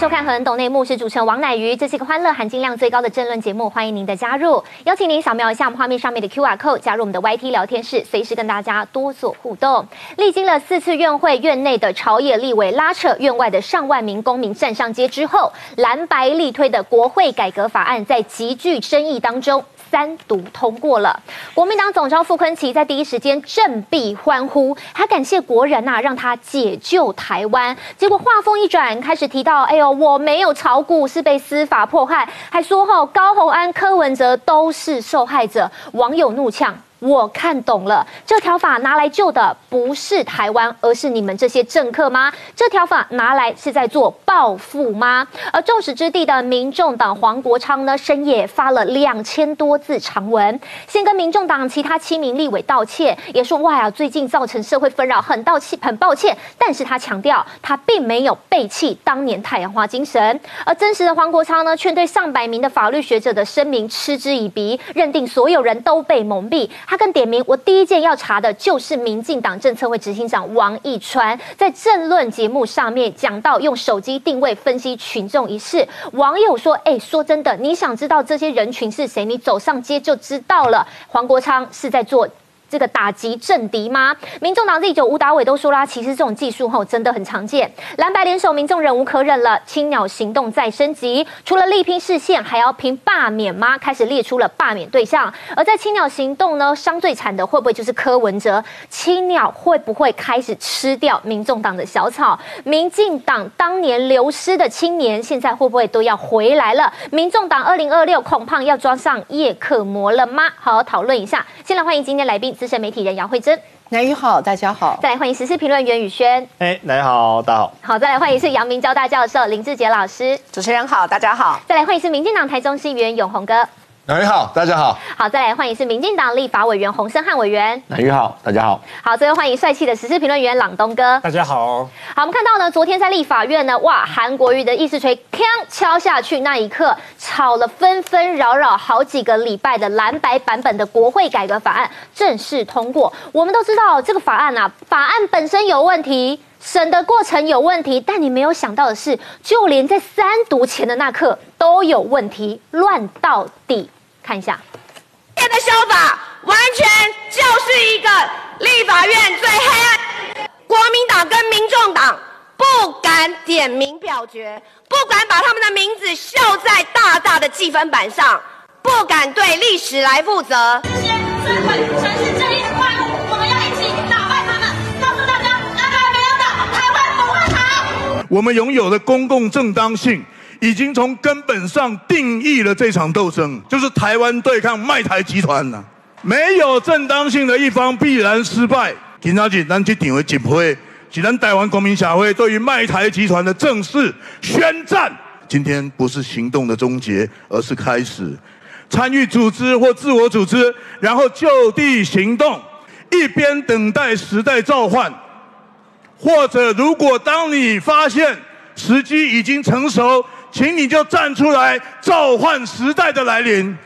收看《很懂内幕》，是主持人王乃瑜。这是一个欢乐含金量最高的政论节目，欢迎您的加入。邀请您扫描一下我们画面上面的 Q R code，加入我们的 Y T 聊天室，随时跟大家多做互动。历经了四次院会，院内的朝野立委拉扯，院外的上万名公民站上街之后，蓝白力推的国会改革法案在极具争议当中。三读通过了，国民党总召傅昆奇在第一时间振臂欢呼，还感谢国人呐，让他解救台湾。结果话锋一转，开始提到，哎呦，我没有炒股，是被司法迫害，还说后高鸿安、柯文哲都是受害者。网友怒呛。我看懂了，这条法拿来救的不是台湾，而是你们这些政客吗？这条法拿来是在做报复吗？而众矢之的的民众党黄国昌呢，深夜发了两千多字长文，先跟民众党其他七名立委道歉，也说哇呀，最近造成社会纷扰，很道歉，很抱歉。但是他强调，他并没有背弃当年太阳花精神。而真实的黄国昌呢，却对上百名的法律学者的声明嗤之以鼻，认定所有人都被蒙蔽。他更点名，我第一件要查的就是民进党政策会执行长王义川在政论节目上面讲到用手机定位分析群众一事。网友说：“哎，说真的，你想知道这些人群是谁？你走上街就知道了。”黄国昌是在做。这个打击政敌吗？民众党第九吴达伟都说啦，其实这种技术后真的很常见。蓝白联手，民众忍无可忍了，青鸟行动再升级，除了力拼视线，还要拼罢免吗？开始列出了罢免对象。而在青鸟行动呢，伤最惨的会不会就是柯文哲？青鸟会不会开始吃掉民众党的小草？民进党当年流失的青年，现在会不会都要回来了？民众党二零二六恐怕要装上叶克膜了吗？好好讨论一下。先来欢迎今天来宾。资深媒体人杨慧珍，南宇好，大家好。再来欢迎时事评论员宇轩，哎，大家好，大家好。好，再来欢迎是阳明交大教授林志杰老师，主持人好，大家好。再来欢迎是民进党台中市议员永红哥。南玉好，大家好。好，再来欢迎是民进党立法委员洪胜汉委员。南玉好，大家好。好，最后欢迎帅气的时事评论员朗东哥。大家好。好，我们看到呢，昨天在立法院呢，哇，韩国瑜的议事锤锵敲下去那一刻，吵了纷纷扰扰好几个礼拜的蓝白版本的国会改革法案正式通过。我们都知道这个法案啊，法案本身有问题，审的过程有问题，但你没有想到的是，就连在三读前的那刻都有问题，乱到底。看一下，现的修法完全就是一个立法院最黑暗。国民党跟民众党不敢点名表决，不敢把他们的名字绣在大大的记分板上，不敢对历史来负责。这些摧毁城市正义的怪物，我们要一起打败他们，告诉大家，安排没有倒，台湾不会好。我们拥有的公共正当性。已经从根本上定义了这场斗争，就是台湾对抗卖台集团了。没有正当性的一方必然失败。今天是咱这场的集会，是咱台湾国民社会对于卖台集团的正式宣战。今天不是行动的终结，而是开始。参与组织或自我组织，然后就地行动，一边等待时代召唤，或者如果当你发现时机已经成熟。请你就站出来召唤时代的来临。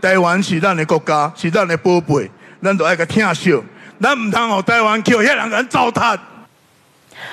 台湾是咱的国家，是咱的宝贝，咱都爱个疼惜。咱唔通让台湾叫遐两个人糟蹋。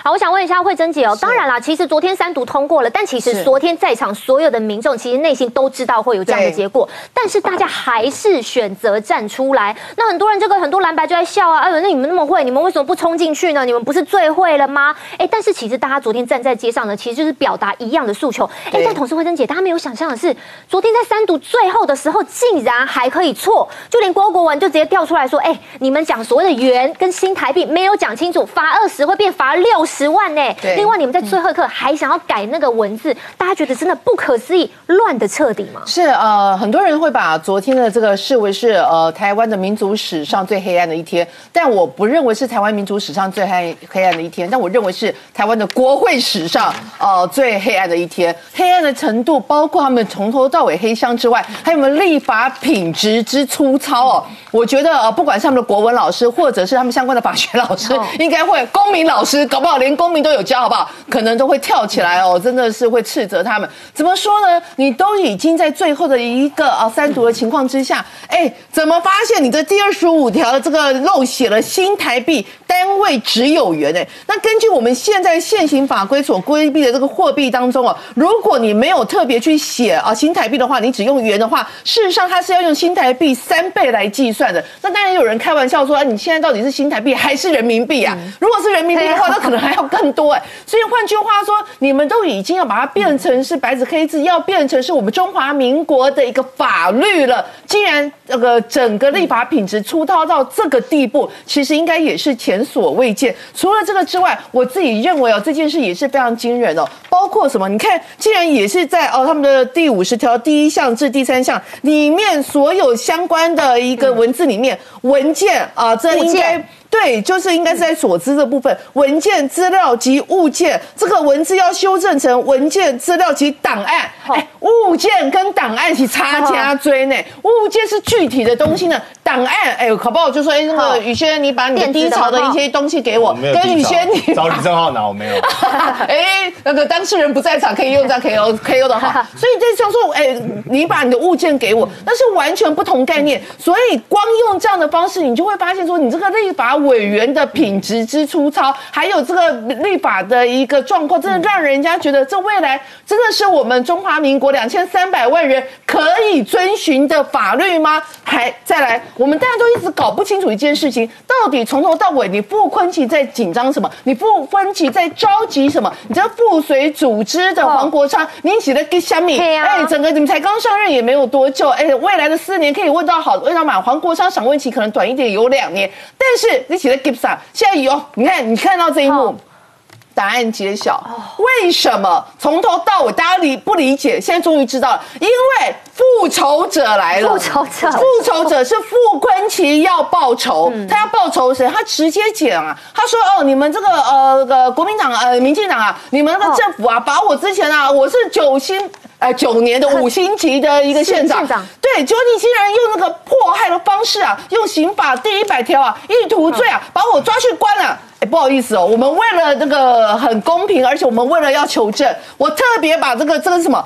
好，我想问一下慧珍姐哦，当然啦，其实昨天三读通过了，但其实昨天在场所有的民众其实内心都知道会有这样的结果，但是大家还是选择站出来。那很多人这个很多蓝白就在笑啊，哎呦，那你们那么会，你们为什么不冲进去呢？你们不是最会了吗？哎，但是其实大家昨天站在街上呢，其实就是表达一样的诉求。哎，但同时慧珍姐，大家没有想象的是，昨天在三读最后的时候，竟然还可以错，就连郭国文就直接跳出来说，哎，你们讲所谓的元跟新台币没有讲清楚，罚二十会变罚六。六十万呢！另外，你们在最后一刻还想要改那个文字，大家觉得真的不可思议，乱的彻底吗？是呃，很多人会把昨天的这个视为是呃台湾的民族史上最黑暗的一天，但我不认为是台湾民族史上最黑黑暗的一天，但我认为是台湾的国会史上呃最黑暗的一天。黑暗的程度包括他们从头到尾黑箱之外，还有我们立法品质之粗糙哦。我觉得呃，不管是他们的国文老师，或者是他们相关的法学老师，应该会公民老师搞不连公民都有教，好不好？可能都会跳起来哦，真的是会斥责他们。怎么说呢？你都已经在最后的一个啊三读的情况之下，哎，怎么发现你的第二十五条的这个漏写了新台币单位只有元？哎，那根据我们现在现行法规所规避的这个货币当中哦，如果你没有特别去写啊新台币的话，你只用元的话，事实上它是要用新台币三倍来计算的。那当然有人开玩笑说，啊，你现在到底是新台币还是人民币啊？如果是人民币的话，那可能还要更多哎。所以换句话说，你们都已经要把它变成是白纸黑字，要变成是我们中华民国的一个法律了。既然那个整个立法品质粗糙到这个地步，其实应该也是前所未见。除了这个之外，我自己认为哦，这件事也是非常惊人哦。包括什么？你看，既然也是在哦他们的第五十条第一项至第三项里面所有相关的一个文字里面，文件啊，这应该。对，就是应该是在所知的部分，文件、资料及物件，这个文字要修正成文件、资料及档案。哎，物件跟档案是差加追呢，物件是具体的东西呢，档案，哎，可不好？就说，哎，那个宇轩，你把你的低潮的一些东西给我，跟宇轩你找李正浩拿，我没有。哎，那个当事人不在场，可以用这样 K O K O 的哈。所以这像说，哎，你把你的物件给我，那是完全不同概念。所以光用这样的方式，你就会发现说，你这个立法。委员的品质之粗糙，还有这个立法的一个状况，真的让人家觉得这未来真的是我们中华民国两千三百万人可以遵循的法律吗？还再来，我们大家都一直搞不清楚一件事情，到底从头到尾，你傅昆萁在紧张什么？你傅昆萁在着急什么？你知道附随组织的黄国昌，你起的给小米，哎，整个你们才刚上任也没有多久，哎，未来的四年可以问到好，问到满。黄国昌想问期可能短一点，有两年，但是。你写的 g i p s 现在有，你看，你看到这一幕，答案揭晓。为什么从头到尾大家理不理解？现在终于知道了，因为复仇者来了。复仇者，复仇者是傅昆奇要报仇，他要报仇谁？他直接讲啊，他说：“哦，你们这个呃呃国民党呃民进党啊，你们那个政府啊，把我之前啊，我是九星。”呃，九年的五星级的一个县长，对，结果你竟然用那个迫害的方式啊，用刑法第一百条啊，意图罪啊，把我抓去关了。哎，不好意思哦，我们为了那个很公平，而且我们为了要求证，我特别把这个这个什么。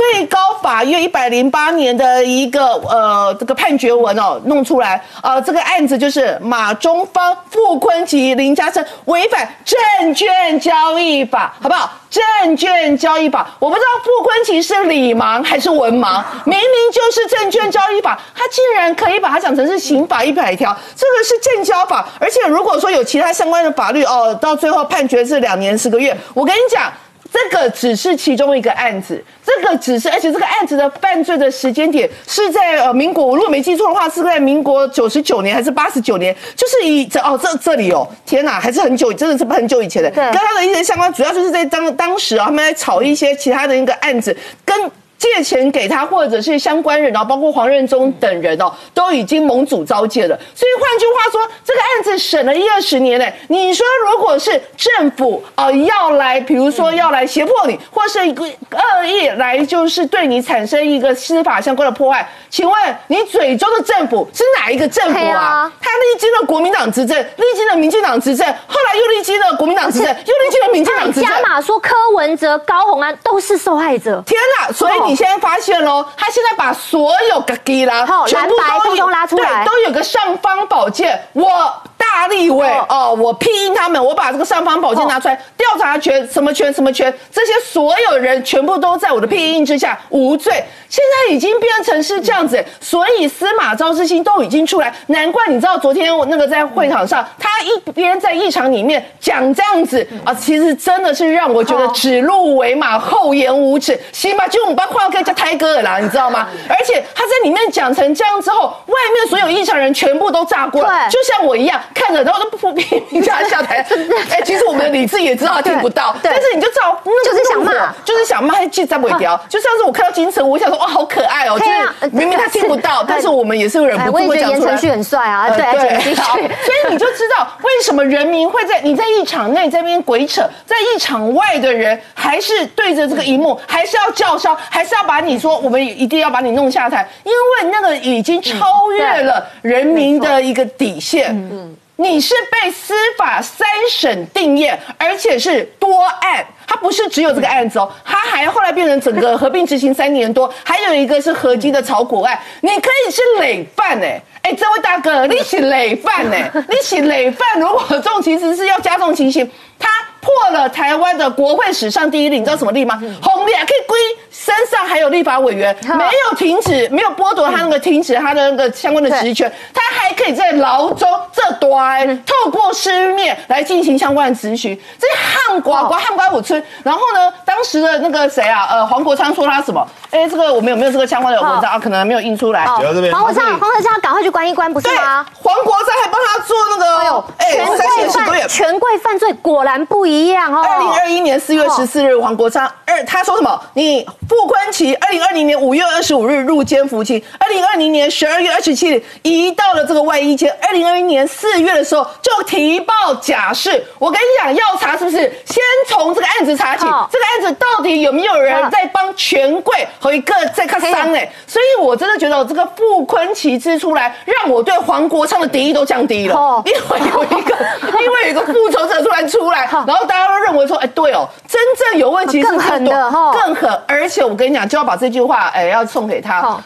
最高法院一百零八年的一个呃这个判决文哦弄出来啊，这个案子就是马中芳、傅昆萁、林嘉诚违反证券交易法，好不好？证券交易法，我不知道傅昆萁是理盲还是文盲，明明就是证券交易法，他竟然可以把它讲成是刑法一百条，这个是证交法，而且如果说有其他相关的法律哦，到最后判决是两年十个月，我跟你讲。这个只是其中一个案子，这个只是，而且这个案子的犯罪的时间点是在呃民国，我如果没记错的话，是在民国九十九年还是八十九年？就是以这哦这这里哦，天哪，还是很久，真的是很久以前的。跟他的一些相关，主要就是在当当时啊，他们在炒一些其他的一个案子，跟。借钱给他，或者是相关人哦，包括黄任中等人哦，都已经蒙主招借了。所以换句话说，这个案子审了一二十年嘞。你说，如果是政府啊要来，比如说要来胁迫你，或是一个恶意来，就是对你产生一个司法相关的破坏，请问你嘴中的政府是哪一个政府啊？他历经了国民党执政，历经了民进党执政，后来又历经了国民党执政，又历经了民进党执政。加码说柯文哲、高虹安都是受害者。天哪！所以。你现在发现喽，他现在把所有个基啦，全部都拉出来，对，都有个尚方宝剑。我大立委哦，我批印他们，我把这个尚方宝剑拿出来，调查权什么权什么权，这些所有人全部都在我的批印之下无罪。现在已经变成是这样子，所以司马昭之心都已经出来，难怪你知道昨天我那个在会场上，他一边在议场里面讲这样子啊，其实真的是让我觉得指鹿为马，厚颜无耻。行吧，就我们把话可以叫胎哥了，你知道吗？而且他在里面讲成这样之后，外面所有议场人全部都炸锅了，就像我一样看着，然后都不批评他下台。哎，其实我们的理智也知道他听不到，但是你就知道，就是想骂，就是想骂，记在尾条。就像是我看到金城，我想说。哇，好可爱哦！就是明明他听不到，但是我们也是忍不住会讲出来。言承很帅啊，对对。所以你就知道为什么人民会在你在一场内在边鬼扯，在一场外的人还是对着这个荧幕，还是要叫嚣，还是要把你说我们一定要把你弄下台，因为那个已经超越了人民的一个底线。嗯。你是被司法三审定验，而且是多案，它不是只有这个案子哦，它还后来变成整个合并执行三年多，还有一个是合金的炒股案，你可以是累犯哎。哎，这位大哥，你是累犯呢？你是累犯，如果这种其实是要加重情形，他破了台湾的国会史上第一例，你知道什么例吗？红利可以归身上，还有立法委员没有停止，没有剥夺他那个停止他的那个相关的职权，他还可以在牢中这端透过书面来进行相关的咨询。这汉瓜瓜汉瓜五村，然后呢，当时的那个谁啊，呃，黄国昌说他什么？哎，这个我们有没有这个相关的文章啊？可能没有印出来。黄国昌，黄国昌赶快去关一关，不是吗？黄国昌还帮他做那个，哎呦，权贵犯权贵犯罪果然不一样哦。二零二一年四月十四日，黄国昌二他说什么？你傅昆奇二零二零年五月二十五日入监服刑，二零二零年十二月二十七日移到了这个外衣间，二零二一年四月的时候就提报假释。我跟你讲，要查是不是先从这个案子查起？这个案子到底有没有人在帮权贵？和一个在看商哎，所以我真的觉得这个傅昆奇之出来，让我对黄国昌的敌意都降低了。因为有一个，因为有一个复仇者突然出来，然后大家都认为说，哎，对哦，真正有问题是更狠的哈，更狠。而且我跟你讲，就要把这句话，哎，要送给他。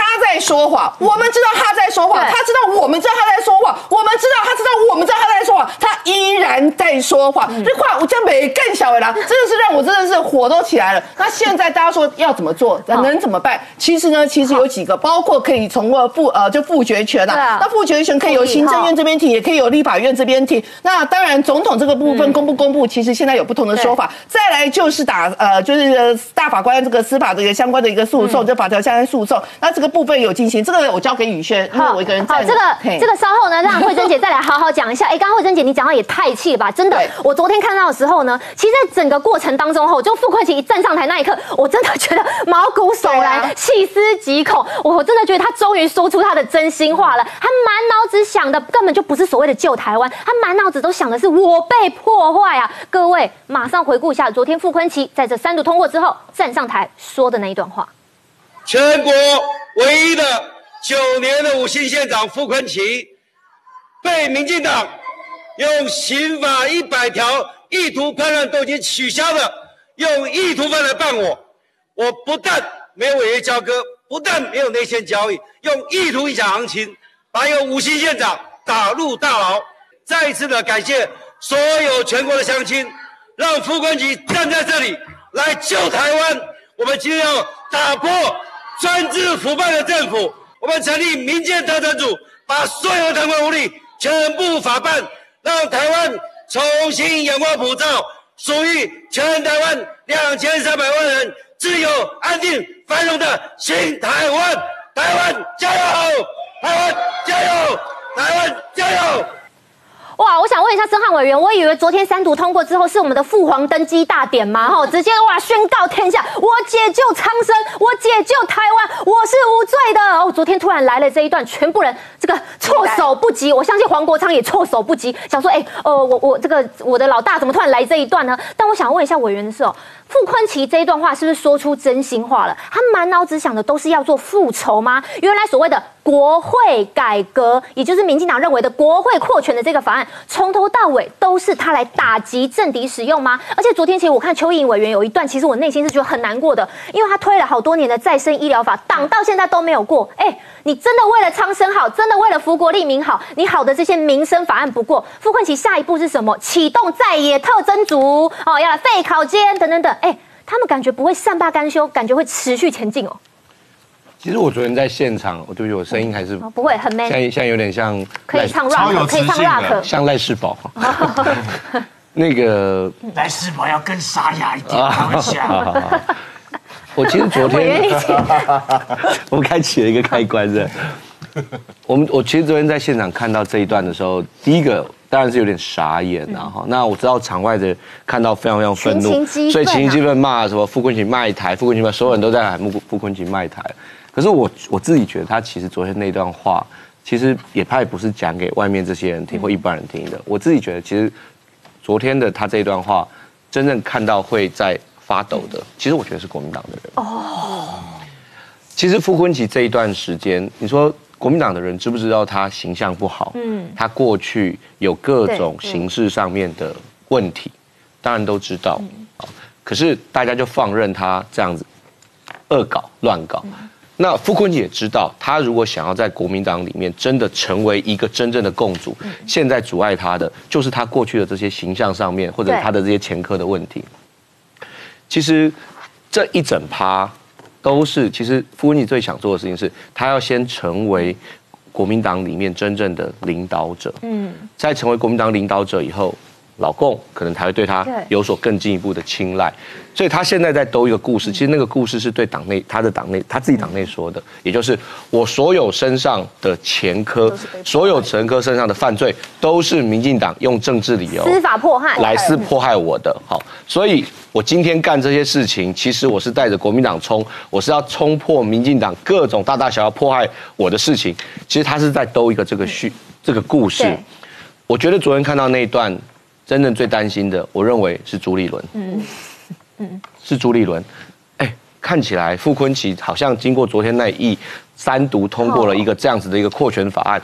他在说谎，我们知道他在说谎，他知道我们知道他在说谎，我们知道他知道我们知道他在说谎，他依然在说谎。这话我真没更小伟啦，真的是让我真的是火都起来了。那现在大家说要怎么做，能怎么办？其实呢，其实有几个，包括可以从呃复呃就复决权啊，那复决权可以由行政院这边提，也可以由立法院这边提。那当然，总统这个部分公不公布，其实现在有不同的说法。再来就是打呃就是大法官这个司法这个相关的一个诉讼，就法条相关诉讼。那这个部分有进行，这个我交给宇轩，因为我一个人。好，这个这个稍后呢，让慧珍姐再来好好讲一下。哎，刚刚慧珍姐你讲话也太气了吧！真的，我昨天看到的时候呢，其实在整个过程当中后，就傅昆萁一站上台那一刻，我真的觉得毛骨悚然、细思极恐。我真的觉得他终于说出他的真心话了。他满脑子想的根本就不是所谓的救台湾，他满脑子都想的是我被破坏啊！各位，马上回顾一下昨天傅昆萁在这三度通过之后站上台说的那一段话。全国唯一的九年的五星县长傅昆萁，被民进党用刑法一百条意图判断都已经取消的，用意图犯来办我。我不但没有违约交割，不但没有内线交易，用意图影响行情，把有五星县长打入大牢。再一次的感谢所有全国的乡亲，让傅昆萁站在这里来救台湾。我们今天要打破。专制腐败的政府，我们成立民间特侦组，把所有贪官污吏全部法办，让台湾重新阳光普照，属于全台湾两千三百万人自由、安定、繁荣的新台湾。台湾加油！台湾加油！台湾加油！哇，我想问一下曾汉委员，我以为昨天三读通过之后是我们的父皇登基大典嘛？哈，直接哇宣告天下，我解救苍生，我解救台湾，我是无罪的。哦，昨天突然来了这一段，全部人这个措手不及。我相信黄国昌也措手不及，想说，哎，呃，我我这个我的老大怎么突然来这一段呢？但我想问一下委员的是哦。傅昆萁这一段话是不是说出真心话了？他满脑子想的都是要做复仇吗？原来所谓的国会改革，也就是民进党认为的国会扩权的这个法案，从头到尾都是他来打击政敌使用吗？而且昨天其实我看邱莹委员有一段，其实我内心是觉得很难过的，因为他推了好多年的再生医疗法，党到现在都没有过。哎，你真的为了苍生好，真的为了福国利民好，你好的这些民生法案不过，傅昆萁下一步是什么？启动在野特征组哦，要来废考监等等等。哎，他们感觉不会善罢甘休，感觉会持续前进哦。其实我昨天在现场，对不起，我声音还是不会很 man。现在现在有点像可以唱 rap，可以唱 rap，像赖世宝。那个 赖世宝要更沙哑一点，好像。我其实昨天，我开启了一个开关的。我们我其实昨天在现场看到这一段的时候，第一个。当然是有点傻眼然后那我知道场外的看到非常非常愤怒，所以情绪激愤骂什么傅昆萁卖台，傅昆萁嘛，所有人都在喊傅傅昆萁卖台。可是我我自己觉得他其实昨天那段话，其实也他也不是讲给外面这些人听或一般人听的。我自己觉得其实昨天的他这一段话，真正看到会在发抖的，其实我觉得是国民党的人。哦，其实傅昆萁这一段时间，你说。国民党的人知不知道他形象不好？嗯，他过去有各种形式上面的问题，当然都知道。啊，可是大家就放任他这样子恶搞乱搞。那傅昆萁也知道，他如果想要在国民党里面真的成为一个真正的共主，现在阻碍他的就是他过去的这些形象上面，或者他的这些前科的问题。其实这一整趴都是，其实傅昆萁最想做的事情是，他要先成为国民党里面真正的领导者。嗯，在成为国民党领导者以后。老共可能才会对他有所更进一步的青睐，所以他现在在兜一个故事，其实那个故事是对党内他的党内他自己党内说的，也就是我所有身上的前科，所有陈科身上的犯罪，都是民进党用政治理由司法迫害来司迫害我的。好，所以我今天干这些事情，其实我是带着国民党冲，我是要冲破民进党各种大大小小迫害我的事情。其实他是在兜一个这个序这个故事。我觉得昨天看到那一段。真正最担心的，我认为是朱立伦。嗯嗯，是朱立伦。哎，看起来傅昆奇好像经过昨天那一三读通过了一个这样子的一个扩权法案，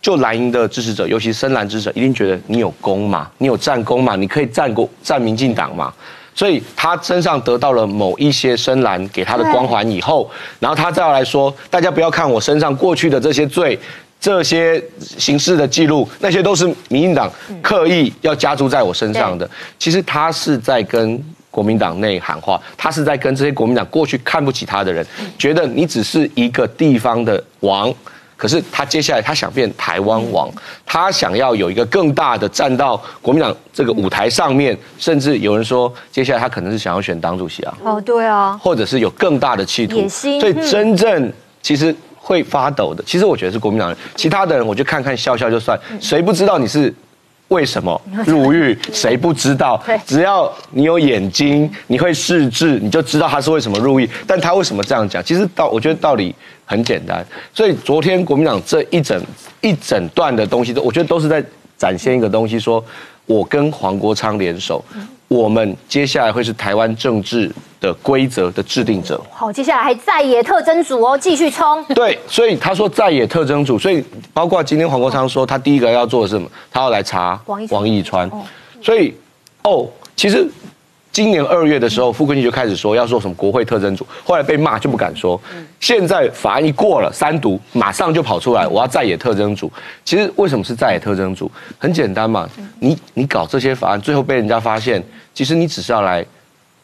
就蓝营的支持者，尤其深蓝支持者，一定觉得你有功嘛，你有战功嘛，你可以战过战民进党嘛，所以他身上得到了某一些深蓝给他的光环以后，然后他再来说，大家不要看我身上过去的这些罪。这些刑事的记录，那些都是民进党刻意要加注在我身上的。其实他是在跟国民党内喊话，他是在跟这些国民党过去看不起他的人，觉得你只是一个地方的王。可是他接下来他想变台湾王，他想要有一个更大的站到国民党这个舞台上面，甚至有人说，接下来他可能是想要选党主席啊。哦，对啊。或者是有更大的企图。野心。所以真正其实。会发抖的，其实我觉得是国民党人，其他的人我就看看笑笑就算。谁不知道你是为什么入狱？谁不知道？只要你有眼睛，你会视字，你就知道他是为什么入狱。但他为什么这样讲？其实道，我觉得道理很简单。所以昨天国民党这一整一整段的东西，都我觉得都是在展现一个东西，说我跟黄国昌联手。我们接下来会是台湾政治的规则的制定者。好，接下来还在野特征组哦，继续冲。对，所以他说在野特征组，所以包括今天黄国昌说他第一个要做的是什么？他要来查王义川。所以，哦，其实。今年二月的时候，傅昆萁就开始说要做什么国会特征组，后来被骂就不敢说。现在法案一过了三读，马上就跑出来，我要在野特征组。其实为什么是在野特征组？很简单嘛，你你搞这些法案，最后被人家发现，其实你只是要来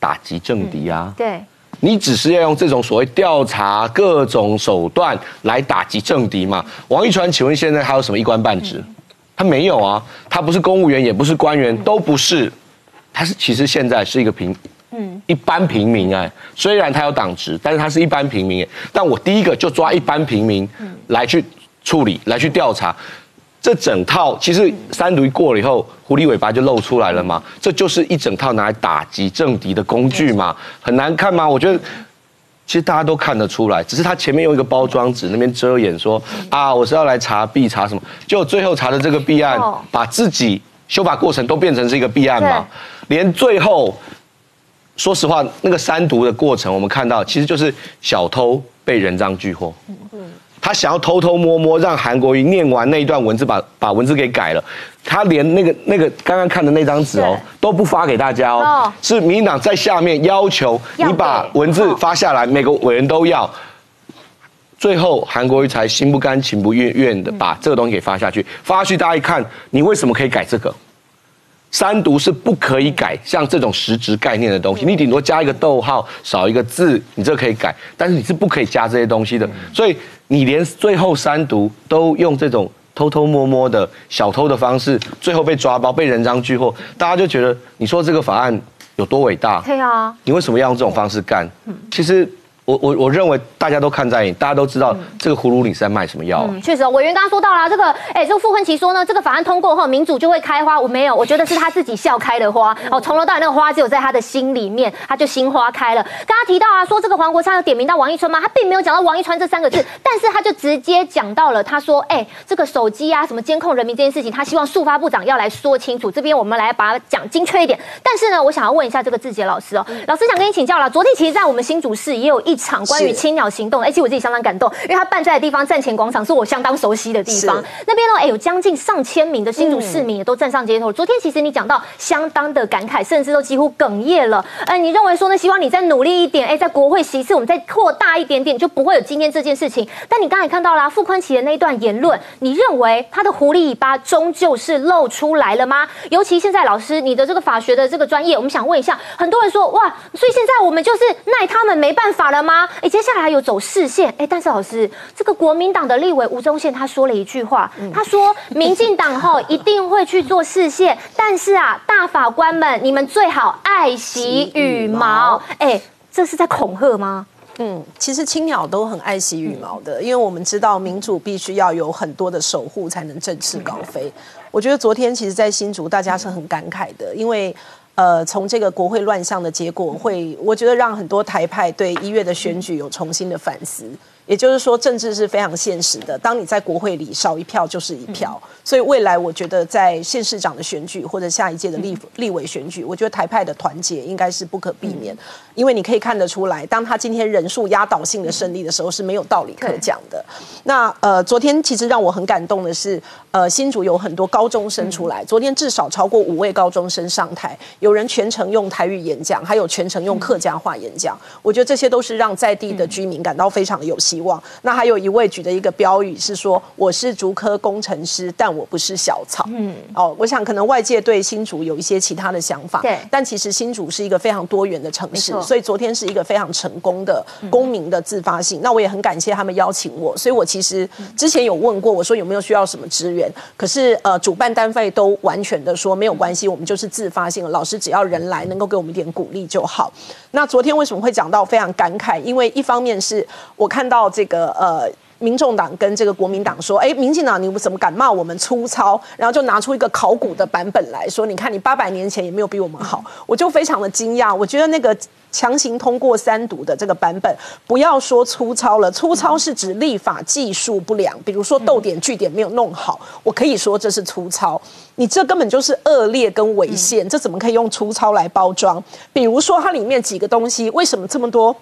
打击政敌啊。对，你只是要用这种所谓调查各种手段来打击政敌嘛。王一川，请问现在他有什么一官半职？他没有啊，他不是公务员，也不是官员，都不是。他是其实现在是一个平，嗯，一般平民哎，虽然他有党职，但是他是一般平民。但我第一个就抓一般平民来去处理，来去调查，这整套其实三读一过了以后，狐狸尾巴就露出来了嘛，这就是一整套拿来打击政敌的工具嘛，很难看吗？我觉得其实大家都看得出来，只是他前面用一个包装纸那边遮掩说啊，我是要来查弊查什么，就最后查的这个弊案，把自己修法过程都变成是一个弊案嘛。连最后，说实话，那个三读的过程，我们看到其实就是小偷被人赃俱获。他想要偷偷摸摸让韩国瑜念完那一段文字，把把文字给改了。他连那个那个刚刚看的那张纸哦，都不发给大家哦。是民进党在下面要求你把文字发下来，每个委员都要。最后韩国瑜才心不甘情不愿愿的把这个东西给发下去。发下去，大家一看，你为什么可以改这个？三读是不可以改，像这种实质概念的东西，你顶多加一个逗号，少一个字，你这可以改，但是你是不可以加这些东西的。所以你连最后三读都用这种偷偷摸摸的小偷的方式，最后被抓包，被人赃俱获，大家就觉得你说这个法案有多伟大？对啊，你为什么要用这种方式干？其实。我我我认为大家都看在眼，大家都知道这个葫芦里是在卖什么药。嗯，确实，委员刚刚说到了这个，哎，这个傅昆奇说呢，这个法案通过后，民主就会开花。我没有，我觉得是他自己笑开的花。哦，从头到尾那个花只有在他的心里面，他就心花开了。刚刚提到啊，说这个黄国昌有点名到王一川吗？他并没有讲到王一川这三个字，但是他就直接讲到了，他说，哎，这个手机啊，什么监控人民这件事情，他希望速发部长要来说清楚。这边我们来把它讲精确一点。但是呢，我想要问一下这个志杰老师哦，老师想跟你请教了。昨天其实，在我们新主市也有一一场关于青鸟行动，哎，其实我自己相当感动，因为他办在的地方站前广场是我相当熟悉的地方，那边呢，哎，有将近上千名的新竹市民也都站上街头。昨天其实你讲到相当的感慨，甚至都几乎哽咽了。哎，你认为说呢？希望你再努力一点，哎，在国会席次我们再扩大一点点，就不会有今天这件事情。但你刚才看到了傅昆奇的那一段言论，你认为他的狐狸尾巴终究是露出来了吗？尤其现在老师，你的这个法学的这个专业，我们想问一下，很多人说哇，所以现在我们就是奈他们没办法了吗？哎，接下来还有走视线，哎，但是老师，这个国民党的立委吴宗宪他说了一句话，他说民进党后 一定会去做视线，但是啊，大法官们，你们最好爱惜羽毛，哎，这是在恐吓吗？嗯，其实青鸟都很爱惜羽毛的，因为我们知道民主必须要有很多的守护才能振翅高飞。我觉得昨天其实，在新竹大家是很感慨的，因为呃，从这个国会乱象的结果，会我觉得让很多台派对一月的选举有重新的反思。也就是说，政治是非常现实的。当你在国会里少一票就是一票，所以未来我觉得在县市长的选举或者下一届的立立委选举，我觉得台派的团结应该是不可避免。因为你可以看得出来，当他今天人数压倒性的胜利的时候是没有道理可讲的。那呃，昨天其实让我很感动的是，呃，新竹有很多高中生出来，昨天至少超过五位高中生上台，有人全程用台语演讲，还有全程用客家话演讲。我觉得这些都是让在地的居民感到非常的有希望。那还有一位举的一个标语是说：“我是竹科工程师，但我不是小草。”嗯，哦，我想可能外界对新竹有一些其他的想法，对，但其实新竹是一个非常多元的城市，所以昨天是一个非常成功的公民的自发性。那我也很感谢他们邀请我，所以我其实之前有问过，我说有没有需要什么支援，可是呃，主办单位都完全的说没有关系，我们就是自发性，老师只要人来能够给我们一点鼓励就好。那昨天为什么会讲到非常感慨？因为一方面是我看到这个呃，民众党跟这个国民党说，哎，民进党你们怎么敢骂我们粗糙？然后就拿出一个考古的版本来说，你看你八百年前也没有比我们好，我就非常的惊讶。我觉得那个强行通过三读的这个版本，不要说粗糙了，粗糙是指立法技术不良，比如说逗点句点没有弄好，我可以说这是粗糙。你这根本就是恶劣跟违宪，这怎么可以用粗糙来包装？比如说它里面几个东西，为什么这么多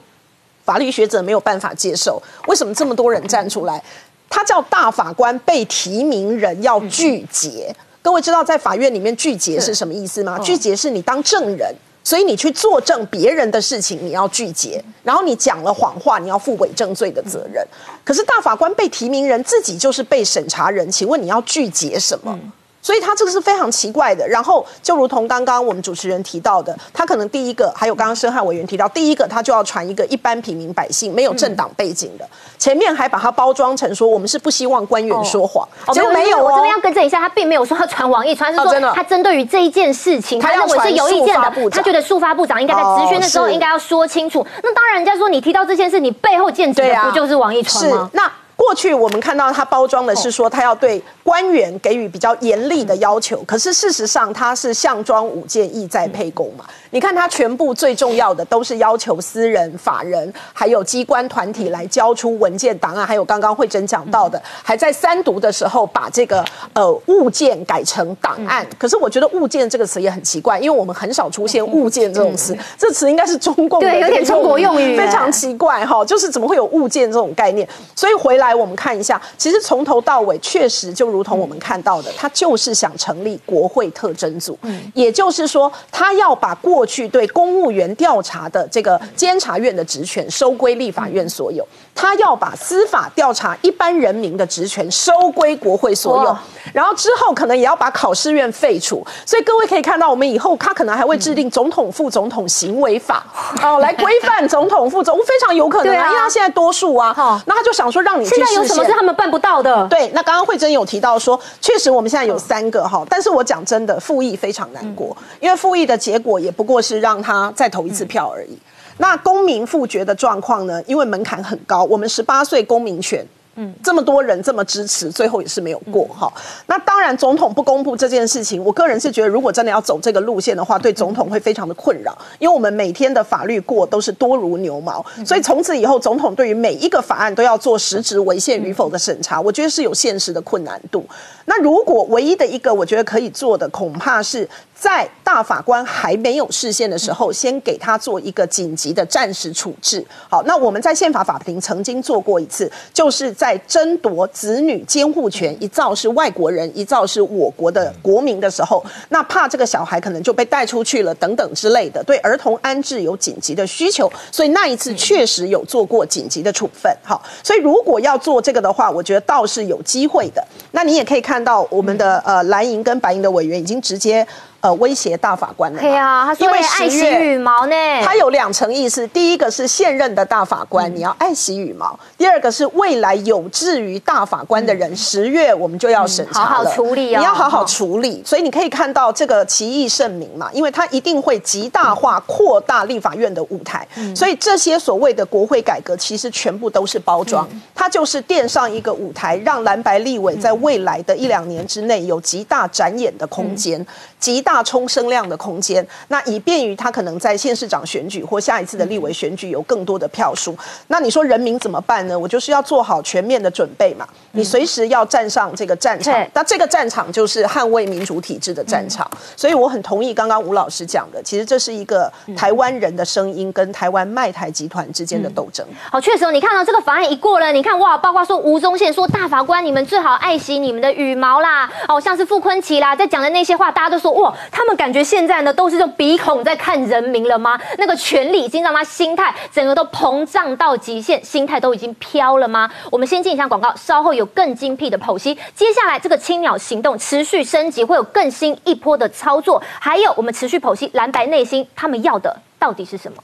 法律学者没有办法接受？为什么这么多人站出来？他叫大法官被提名人要拒绝。各位知道在法院里面拒绝是什么意思吗？拒绝是你当证人，所以你去作证别人的事情，你要拒绝，然后你讲了谎话，你要负伪证罪的责任。可是大法官被提名人自己就是被审查人，请问你要拒绝什么？所以他这个是非常奇怪的。然后就如同刚刚我们主持人提到的，他可能第一个，还有刚刚申汉委员提到，第一个他就要传一个一般平民百姓没有政党背景的，前面还把它包装成说我们是不希望官员说谎，结果没有。我这边要更正一下，他并没有说要传网易传，是说他针对于这一件事情，他认为是有意见的，他觉得速发部长应该在咨询的时候应该要说清楚。那当然，人家说你提到这件事，你背后见证的不就是网易传吗？那。过去我们看到他包装的是说他要对官员给予比较严厉的要求，可是事实上他是项庄舞剑，意在沛公嘛。你看他全部最重要的都是要求私人、法人还有机关团体来交出文件档案，还有刚刚慧珍讲到的，还在三读的时候把这个呃物件改成档案。可是我觉得物件这个词也很奇怪，因为我们很少出现物件这种词，这词应该是中共对有点中国用语，非常奇怪哈，就是怎么会有物件这种概念？所以回来。来，我们看一下，其实从头到尾，确实就如同我们看到的，他就是想成立国会特征组，也就是说，他要把过去对公务员调查的这个监察院的职权收归立法院所有，他要把司法调查一般人民的职权收归国会所有，然后之后可能也要把考试院废除。所以各位可以看到，我们以后他可能还会制定总统副总统行为法 哦，来规范总统副总，非常有可能啊，因为他现在多数啊，那他就想说让你。现在有什么是他们办不到的？对，那刚刚慧珍有提到说，确实我们现在有三个哈，但是我讲真的，复议非常难过，因为复议的结果也不过是让他再投一次票而已。那公民复决的状况呢？因为门槛很高，我们十八岁公民权。嗯，这么多人这么支持，最后也是没有过哈。那当然，总统不公布这件事情，我个人是觉得，如果真的要走这个路线的话，对总统会非常的困扰，因为我们每天的法律过都是多如牛毛，所以从此以后，总统对于每一个法案都要做实质违宪与否的审查，我觉得是有现实的困难度。那如果唯一的一个我觉得可以做的，恐怕是在大法官还没有释宪的时候，先给他做一个紧急的暂时处置。好，那我们在宪法法庭曾经做过一次，就是在争夺子女监护权，一造是外国人，一造是我国的国民的时候，那怕这个小孩可能就被带出去了等等之类的，对儿童安置有紧急的需求，所以那一次确实有做过紧急的处分。好，所以如果要做这个的话，我觉得倒是有机会的。那你也可以看看到我们的呃蓝营跟白银的委员已经直接。呃，威胁大法官了。对啊，他说会爱惜羽毛呢。他有两层意思，第一个是现任的大法官，你要爱惜羽毛；第二个是未来有志于大法官的人，十月我们就要审查了，好好处理你要好好处理。所以你可以看到这个歧义盛名嘛，因为他一定会极大化、扩大立法院的舞台。所以这些所谓的国会改革，其实全部都是包装，它就是垫上一个舞台，让蓝白立委在未来的一两年之内有极大展演的空间，极大。大冲升量的空间，那以便于他可能在县市长选举或下一次的立委选举有更多的票数。那你说人民怎么办呢？我就是要做好全面的准备嘛。你随时要站上这个战场，那这个战场就是捍卫民主体制的战场。所以我很同意刚刚吴老师讲的，其实这是一个台湾人的声音跟台湾卖台集团之间的斗争。好，确实，你看到这个法案一过了，你看哇，包括说吴宗宪说大法官你们最好爱惜你们的羽毛啦，哦，像是傅昆奇啦，在讲的那些话，大家都说哇。他们感觉现在呢，都是用鼻孔在看人民了吗？那个权力已经让他心态整个都膨胀到极限，心态都已经飘了吗？我们先进一下广告，稍后有更精辟的剖析。接下来这个青鸟行动持续升级，会有更新一波的操作，还有我们持续剖析蓝白内心，他们要的到底是什么？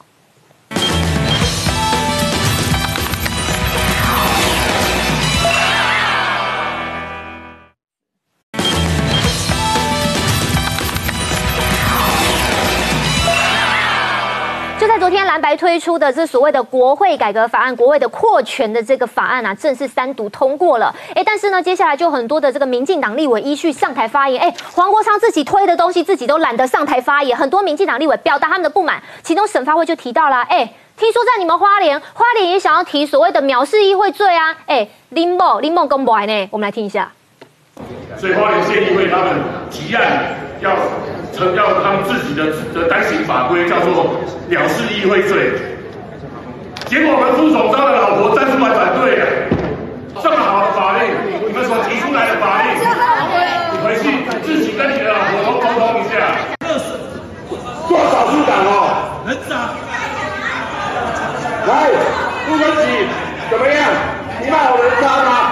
昨天蓝白推出的这所谓的国会改革法案，国会的扩权的这个法案啊，正式三读通过了。哎，但是呢，接下来就很多的这个民进党立委依序上台发言。哎，黄国昌自己推的东西，自己都懒得上台发言。很多民进党立委表达他们的不满，其中省发会就提到了，哎，听说在你们花莲，花莲也想要提所谓的藐视议会罪啊。哎，林某林某公不呢？我们来听一下。所以花莲县议会他们提案要成。要他们自己的的单行法规叫做藐视议会罪，结果我们副总召的老婆站出来反对啊！这么好的法令，你们所提出来的法令，你回去自己跟你的老婆沟通一下。做少数党哦，很少！来，副主席怎么样？你骂我人渣吗？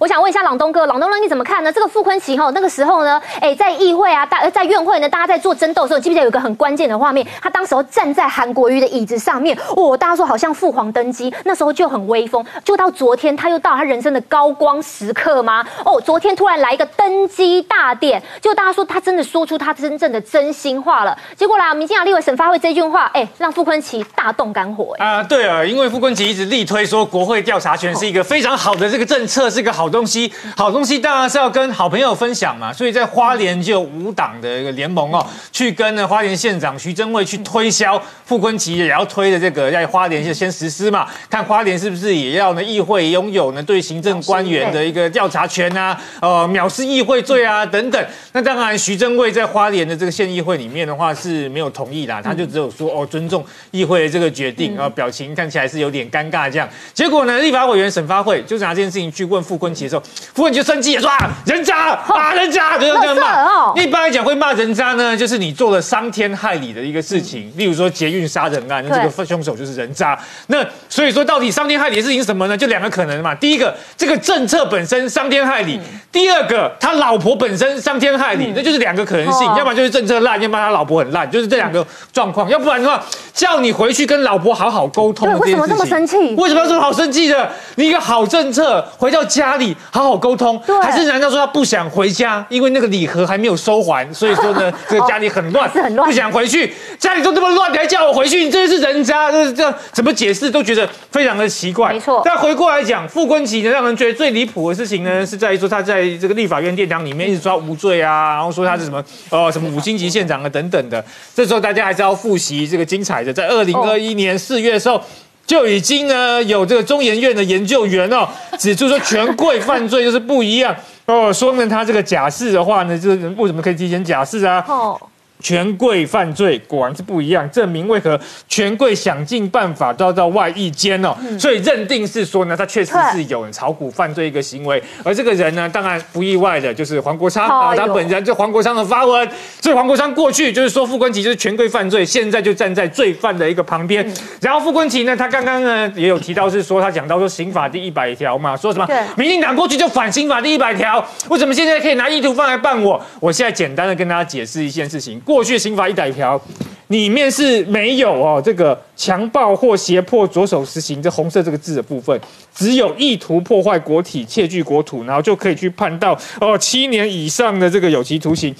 我想问一下朗东哥，朗东哥你怎么看呢？这个傅昆奇哈，那个时候呢，哎，在议会啊，大在院会呢，大家在做争斗的时候，记不记得有个很关键的画面？他当时候站在韩国瑜的椅子上面，哦，大家说好像父皇登基，那时候就很威风。就到昨天，他又到他人生的高光时刻吗？哦，昨天突然来一个登基大典，就大家说他真的说出他真正的真心话了。结果啦，民进党立委审发会这句话，哎，让傅昆奇大动肝火。啊，对啊，因为傅昆奇一直力推说国会调查权是一个非常好的这个政策，是一个好。好东西，好东西当然是要跟好朋友分享嘛。所以在花莲就五党的一个联盟哦，去跟呢花莲县长徐祯惠去推销傅昆奇也要推的这个在花莲就先实施嘛，看花莲是不是也要呢议会拥有呢对行政官员的一个调查权啊，呃藐视议会罪啊等等。那当然徐祯惠在花莲的这个县议会里面的话是没有同意啦，他就只有说哦尊重议会的这个决定啊，表情看起来是有点尴尬这样。结果呢立法委员审发会就拿这件事情去问傅昆。的时候，夫人就生气，说啊，人渣，骂人渣，就这样骂。一般来讲，会骂人渣呢，就是你做了伤天害理的一个事情，例如说捷运杀人案，那这个凶手就是人渣。那所以说，到底伤天害理的事情是什么呢？就两个可能嘛。第一个，这个政策本身伤天害理；第二个，他老婆本身伤天害理，那就是两个可能性。要不然就是政策烂，要不然他老婆很烂，就是这两个状况。要不然的话，叫你回去跟老婆好好沟通。为什么这么生气？为什么要这么好生气的？你一个好政策，回到家里。好好沟通，还是难道说他不想回家？因为那个礼盒还没有收还，所以说呢，这个家里很乱，是很乱，不想回去。家里都这么乱，你还叫我回去？你真的是人渣！这这怎么解释都觉得非常的奇怪。没错。但回过来讲，傅昆奇呢，让人觉得最离谱的事情呢，是在于说他在这个立法院殿堂里面一直抓无罪啊，然后说他是什么呃什么五星级县长啊等等的。这时候大家还是要复习这个精彩的，在二零二一年四月的时候。就已经呢有这个中研院的研究员哦 指出说，权贵犯罪就是不一样。哦，说明，他这个假释的话呢，就是为什么可以提前假释啊？哦，权贵犯罪果然是不一样，证明为何？权贵想尽办法都要到外役间哦，所以认定是说呢，他确实是有炒股犯罪一个行为，而这个人呢，当然不意外的就是黄国昌啊，他本人就黄国昌的发文，所以黄国昌过去就是说傅昆萁就是权贵犯罪，现在就站在罪犯的一个旁边，然后傅昆萁呢，他刚刚呢也有提到是说他讲到说刑法第一百条嘛，说什么？民进党过去就反刑法第一百条，为什么现在可以拿意图犯来办我？我现在简单的跟大家解释一件事情，过去刑法一百条。里面是没有哦，这个强暴或胁迫着手实行这红色这个字的部分，只有意图破坏国体、窃据国土，然后就可以去判到哦七年以上的这个有期徒刑。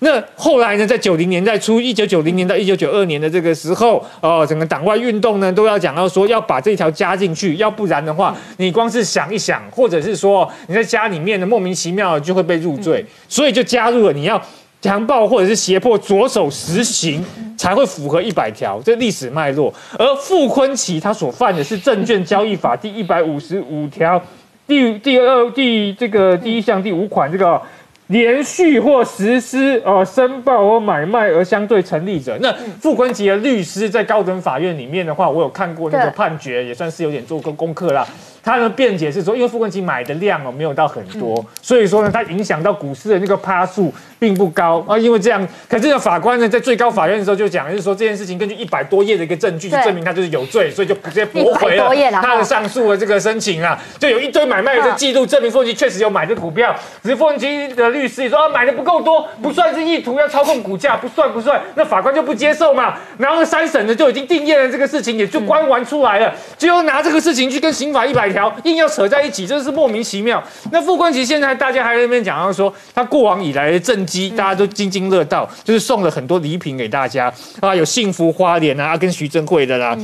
那后来呢，在九零年代初，一九九零年到一九九二年的这个时候，哦，整个党外运动呢，都要讲到说要把这条加进去，要不然的话，你光是想一想，或者是说你在家里面呢莫名其妙的就会被入罪，所以就加入了你要强暴或者是胁迫着手实行，才会符合一百条这历史脉络。而傅昆奇他所犯的是证券交易法第一百五十五条第第二第这个第一项第五款这个哦。连续或实施呃申报或买卖而相对成立者，那傅昆奇的律师在高等法院里面的话，我有看过那个判决，也算是有点做过功课啦。他的辩解是说，因为傅昆萁买的量哦没有到很多，所以说呢，它影响到股市的那个趴数并不高啊。因为这样，可是呢，法官呢在最高法院的时候就讲，就是说这件事情根据一百多页的一个证据去证明他就是有罪，所以就直接驳回100多页啦了他的上诉的这个申请啊，就有一堆买卖的记录证明傅昆萁确实有买这股票，只是傅昆萁的律师也说啊买的不够多，不算是意图要操控股价，不算不算，那法官就不接受嘛。然后三审呢就已经定验了这个事情，也就关完出来了，结果拿这个事情去跟刑法一百条硬要扯在一起，真是莫名其妙。那傅昆奇现在大家还在那边讲到说，他过往以来的政绩大家都津津乐道，就是送了很多礼品给大家啊，有幸福花莲啊，跟徐正惠的啦。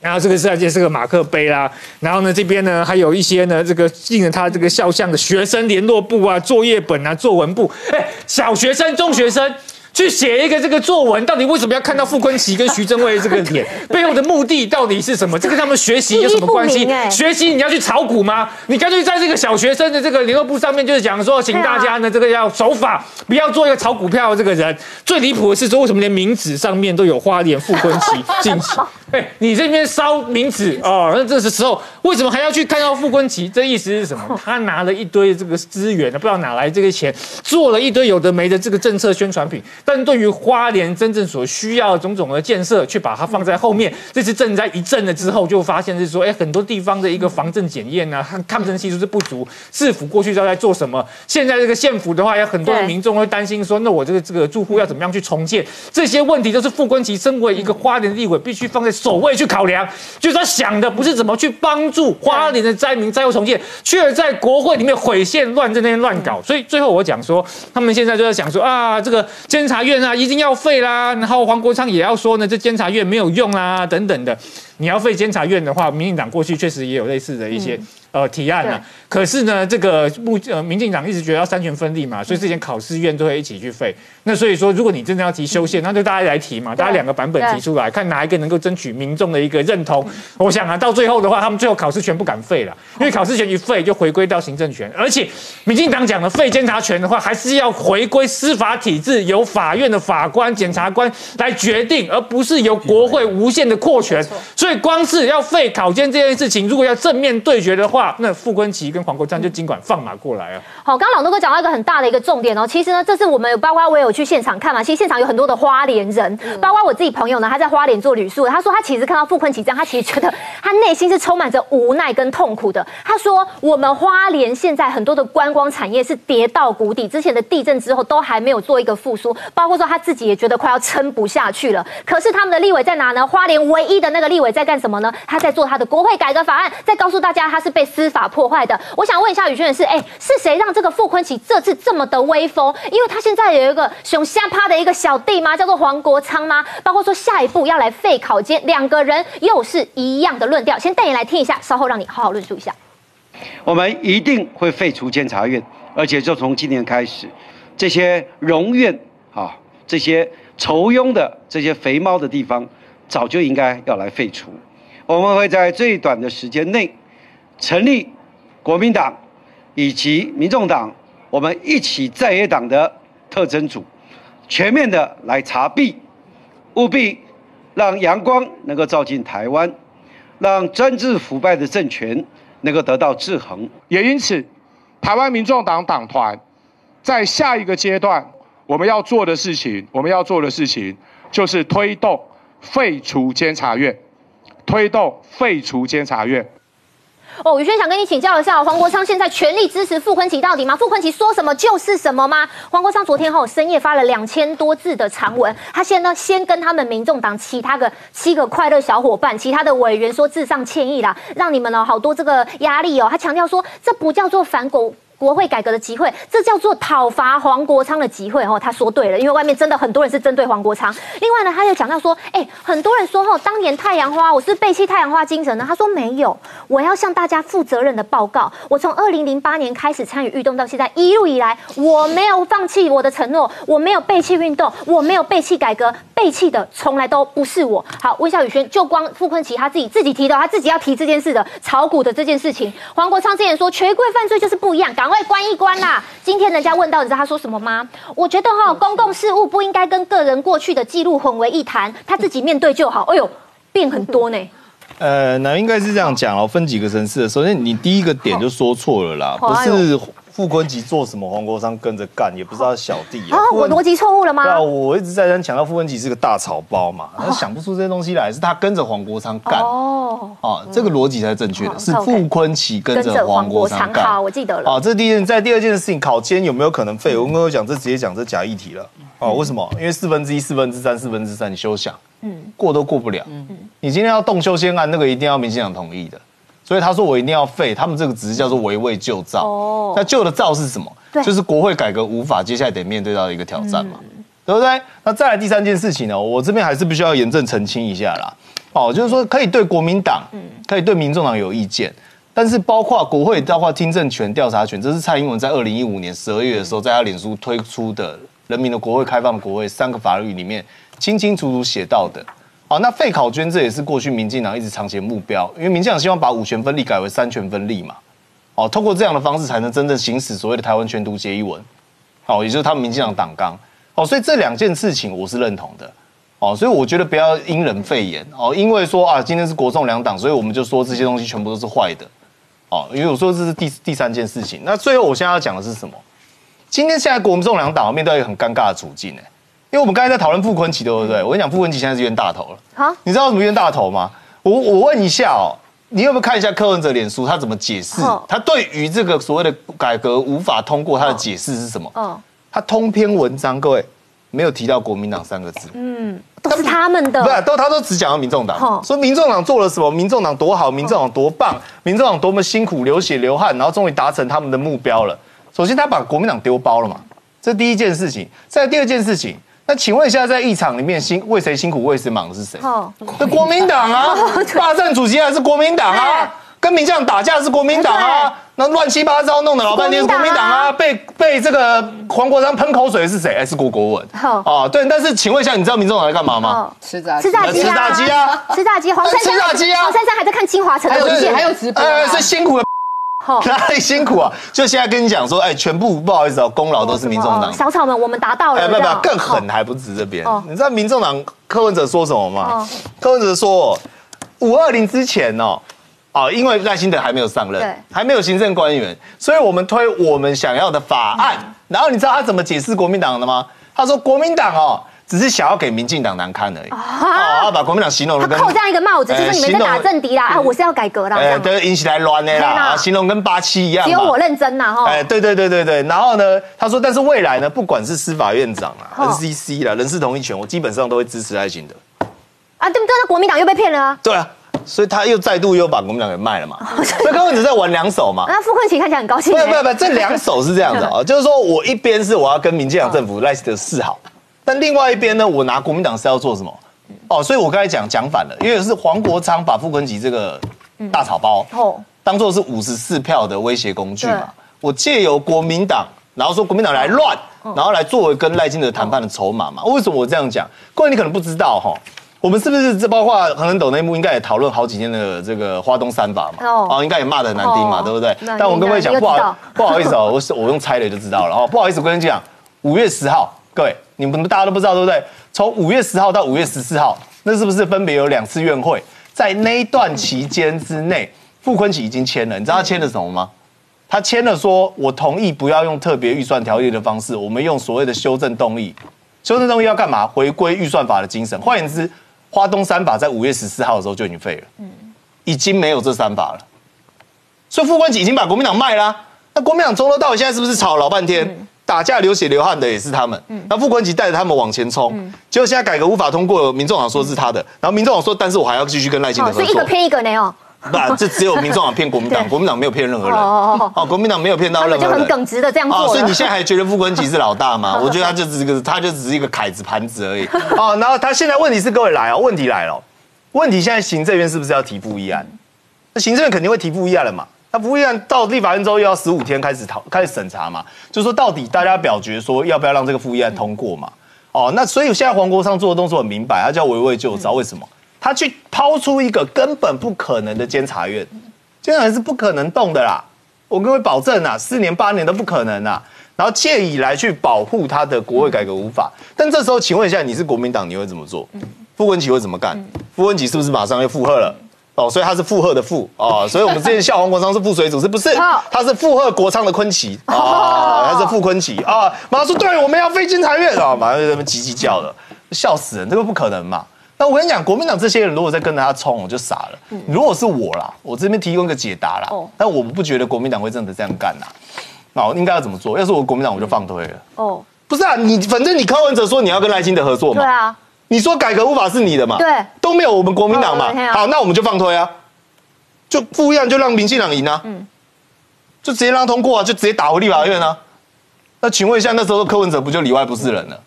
然后这个是这是个马克杯啦，然后呢这边呢还有一些呢这个印了他这个肖像的学生联络簿啊、作业本啊、作文簿，哎，小学生、中学生。去写一个这个作文，到底为什么要看到傅昆萁跟徐正伟这个脸？背后的目的到底是什么？这跟他们学习有什么关系？学习你要去炒股吗？你干脆在这个小学生的这个联络簿上面就是讲说，请大家呢这个要守法，不要做一个炒股票的这个人。最离谱的是说，为什么连名字上面都有花莲傅昆萁进去？哎，你这边烧名字哦，那这时候为什么还要去看到傅昆萁？这意思是什么？他拿了一堆这个资源，不知道哪来这个钱，做了一堆有的没的这个政策宣传品，但对于花莲真正所需要的种种的建设，却把它放在后面。这次赈灾一震了之后，就发现是说，哎，很多地方的一个防震检验啊，抗抗震系数是不足。市府过去都在做什么？现在这个县府的话，有很多的民众会担心说，那我这个这个住户要怎么样去重建？这些问题都是傅昆奇身为一个花莲立委，必须放在首位去考量。就是他想的不是怎么去帮助花莲的灾民灾后重建，却在国会里面毁宪乱政那边乱搞。所以最后我讲说，他们现在就在想说啊，这个监察院啊一定要废啦，然后黄国昌也要说呢，这监察院没有用啦，等等的。你要废监察院的话，民进党过去确实也有类似的一些、呃提案啊。可是呢，这个目呃民进党一直觉得要三权分立嘛，所以之前考试院都会一起去废。那所以说，如果你真的要提修宪，那就大家来提嘛，大家两个版本提出来，看哪一个能够争取民众的一个认同。我想啊，到最后的话，他们最后考试权不敢废了，因为考试权一废就回归到行政权，而且民进党讲的废监察权的话，还是要回归司法体制，由法院的法官、检察官来决定，而不是由国会无限的扩权。所以光是要废考监这件事情，如果要正面对决的话，那傅昆萁跟黄国昌就尽管放马过来啊。好，刚刚老东哥讲到一个很大的一个重点哦。其实呢，这是我们有包括我也有去现场看嘛，其实现场有很多的花莲人，包括我自己朋友呢，他在花莲做旅宿，他说他其实看到傅昆萁这样，他其实觉得他内心是充满着无奈跟痛苦的。他说我们花莲现在很多的观光产业是跌到谷底，之前的地震之后都还没有做一个复苏，包括说他自己也觉得快要撑不下去了。可是他们的立委在哪呢？花莲唯一的那个立委在干什么呢？他在做他的国会改革法案，在告诉大家他是被司法破坏的。我想问一下宇轩的是，哎，是谁让这个傅昆萁这次这么的威风？因为他现在有一个熊瞎趴的一个小弟吗？叫做黄国昌吗？包括说下一步要来废考监，两个人又是一样的论调。先带你来听一下，稍后让你好好论述一下。我们一定会废除监察院，而且就从今年开始，这些荣院啊，这些酬庸的这些肥猫的地方，早就应该要来废除。我们会在最短的时间内成立国民党以及民众党我们一起在野党的特征组，全面的来查弊，务必让阳光能够照进台湾，让专制腐败的政权能够得到制衡。也因此，台湾民众党党团在下一个阶段我们要做的事情，我们要做的事情就是推动废除监察院，推动废除监察院。哦，宇轩想跟你请教一下，黄国昌现在全力支持傅昆萁到底吗？傅昆萁说什么就是什么吗？黄国昌昨天后深夜发了两千多字的长文，他先呢先跟他们民众党其他的七个快乐小伙伴、其他的委员说致上歉意啦，让你们呢好多这个压力哦。他强调说，这不叫做反狗。国会改革的集会，这叫做讨伐黄国昌的集会哦。他说对了，因为外面真的很多人是针对黄国昌。另外呢，他又讲到说，哎，很多人说哦，当年太阳花，我是背弃太阳花精神呢。他说没有，我要向大家负责任的报告，我从二零零八年开始参与运动到现在，一路以来我没有放弃我的承诺，我没有背弃运动，我没有背弃改革，背弃的从来都不是我。好，温孝宇轩就光傅昆萁他自己自己提到，他自己要提这件事的炒股的这件事情，黄国昌之前说权贵犯罪就是不一样，赶快。关一关啦！今天人家问到，你知道他说什么吗？我觉得哈，公共事务不应该跟个人过去的记录混为一谈，他自己面对就好。哎呦，变很多呢。呃，那应该是这样讲哦，分几个层次。首先，你第一个点就说错了啦，不是。傅昆萁做什么，黄国昌跟着干，也不是他小弟啊。我逻辑错误了吗？对啊，我一直在强调傅昆萁是个大草包嘛，他想不出这些东西来，是他跟着黄国昌干。哦，啊，这个逻辑才是正确的，是傅昆萁跟着黄国昌干。好，我记得了。啊，这第一件，在第二件事情，考监有没有可能废？我跟我讲，这直接讲这假议题了。哦，为什么？因为四分之一、四分之三、四分之三，你休想，嗯，过都过不了。嗯嗯，你今天要动修宪案，那个一定要民进党同意的。所以他说我一定要废，他们这个只是叫做围魏救赵。哦，那旧的赵是什么？就是国会改革无法，接下来得面对到一个挑战嘛，对不对？那再来第三件事情呢，我这边还是必须要严正澄清一下啦。哦，就是说可以对国民党，嗯，可以对民众党有意见，但是包括国会，包括听证权、调查权，这是蔡英文在二零一五年十二月的时候，在他脸书推出的《人民的国会开放的国会》三个法律里面清清楚楚写到的。好，那废考捐这也是过去民进党一直长期目标，因为民进党希望把五权分立改为三权分立嘛。哦，通过这样的方式才能真正行使所谓的台湾全独结一文。哦，也就是他们民进党党纲。哦，所以这两件事情我是认同的。哦，所以我觉得不要因人废言。哦，因为说啊，今天是国众两党，所以我们就说这些东西全部都是坏的。哦，因为我说这是第第三件事情。那最后我现在要讲的是什么？今天现在国民众两党面对一个很尴尬的处境，哎。因为我们刚才在讨论傅昆萁，对不对？我跟你讲，傅昆萁现在是冤大头了。好，你知道什么冤大头吗？我我问一下哦，你有没有看一下柯文哲脸书，他怎么解释？他对于这个所谓的改革无法通过，他的解释是什么？哦，他通篇文章，各位没有提到国民党三个字。嗯，都是他们的，不是都他都只讲到民众党，说民众党做了什么，民众党多好，民众党多棒，民众党多么辛苦，流血流汗，然后终于达成他们的目标了。首先，他把国民党丢包了嘛，这第一件事情。再第二件事情。那请问一下，在议场里面辛为谁辛苦为谁忙的是谁？那国民党啊，霸占主席还是国民党啊？跟民将打架是国民党啊？那乱七八糟弄的老半天是国民党啊？被被这个黄国昌喷口水的是谁？是郭国文。哦，对，但是请问一下，你知道民众党在干嘛吗？吃炸吃炸鸡啊吃炸鸡啊，吃炸鸡。黄珊珊，黄珊珊还在看清华城的文件，还有直播，是辛苦的。哪里 辛苦啊？就现在跟你讲说，哎，全部不好意思哦，功劳都是民众党。小草们，我们达到了。哎，不不，更狠还不止这边。你知道民众党柯文哲说什么吗？柯文哲说，五二零之前哦，哦，因为赖清德还没有上任，还没有行政官员，所以我们推我们想要的法案。然后你知道他怎么解释国民党的吗？他说国民党哦。只是想要给民进党难堪而已啊！把国民党形容他扣这样一个帽子，就是你们在打政敌啦啊！我是要改革啦，哎，对，引起来乱的啦，形容跟八七一样。只有我认真呐哈！哎，对对对对对。然后呢，他说，但是未来呢，不管是司法院长啊、NCC 啦、人事同意权，我基本上都会支持爱情的。啊，对不对？那国民党又被骗了啊！对啊，所以他又再度又把国民党给卖了嘛。所以刚刚只在玩两手嘛。那傅昆萁看起来很高兴。不不不，这两手是这样的啊，就是说我一边是我要跟民进党政府赖的示好。但另外一边呢，我拿国民党是要做什么？哦，所以我刚才讲讲反了，因为是黄国昌把傅昆吉这个大草包哦，当做是五十四票的威胁工具嘛。我借由国民党，然后说国民党来乱，然后来作为跟赖清德谈判的筹码嘛。为什么我这样讲？各位你可能不知道哈，我们是不是这包括恒恒斗内幕应该也讨论好几天的这个花东三法嘛？哦哦，应该也骂得很难听嘛，哦对不对？但我跟各位讲，不好不好意思哦，我是我用猜的就知道了哦，不好意思，我跟你讲，五月十号，各位你们大家都不知道对不对？从五月十号到五月十四号，那是不是分别有两次院会？在那一段期间之内，傅昆萁已经签了，你知道他签了什么吗？他签了说，我同意不要用特别预算条例的方式，我们用所谓的修正动议。修正动议要干嘛？回归预算法的精神。换言之，花东三法在五月十四号的时候就已经废了，已经没有这三法了。所以傅昆萁已经把国民党卖啦、那国民党从头到尾现在是不是吵老半天？打架流血流汗的也是他们。那傅昆萁带着他们往前冲，结果现在改革无法通过，民众党说是他的，然后民众党说，但是我还要继续跟赖清德哦，合作。是一个骗一个呢哦，不，这只有民众党骗国民党，国民党没有骗任何人。哦哦哦哦，国民党没有骗到任何人。就很耿直的这样做所以你现在还觉得傅昆萁是老大吗？我觉得他就只是个，他就只是一个凯子盘子而已。哦，然后他现在问题是各位来哦，问题来了哦，问题现在行政院是不是要提复议案？那行政院肯定会提复议案了嘛？那不会案到立法院之后又要十五天开始讨开始审查嘛？就说到底大家表决说要不要让这个复议案通过嘛？哦，那所以现在黄国昌做的动作很明白，他叫围魏救赵，为什么？他去抛出一个根本不可能的监察院，监察院是不可能动的啦。我跟各位保证啊，四年八年都不可能啊。然后借以来去保护他的国会改革无法。但这时候，请问一下，你是国民党，你会怎么做？傅文琪会怎么干？傅文琪是不是马上要附和了？哦，所以他是附和的附哦，所以我们之前笑黄国昌是附水主，是不是？他是附和国昌的昆奇哦，他是傅昆奇啊，马上说对，我们要飞监察院啊，马上就在那边叽叽叫了，笑死人，这个不可能嘛。那我跟你讲，国民党这些人如果再跟着他冲，我就傻了。如果是我啦，我这边提供一个解答啦，但我不觉得国民党会真的这样干呐。那我应该要怎么做？要是我国民党，我就放推了。哦，不是啊，你反正你柯文哲说你要跟赖清德合作嘛，对啊，你说改革无法是你的嘛，对，都没有我们国民党嘛好，那我们就放推啊，就不一样，就让民进党赢啊，嗯就直接让他通过啊，就直接打回立法院啊。那请问一下，那时候柯文哲不就里外不是人了，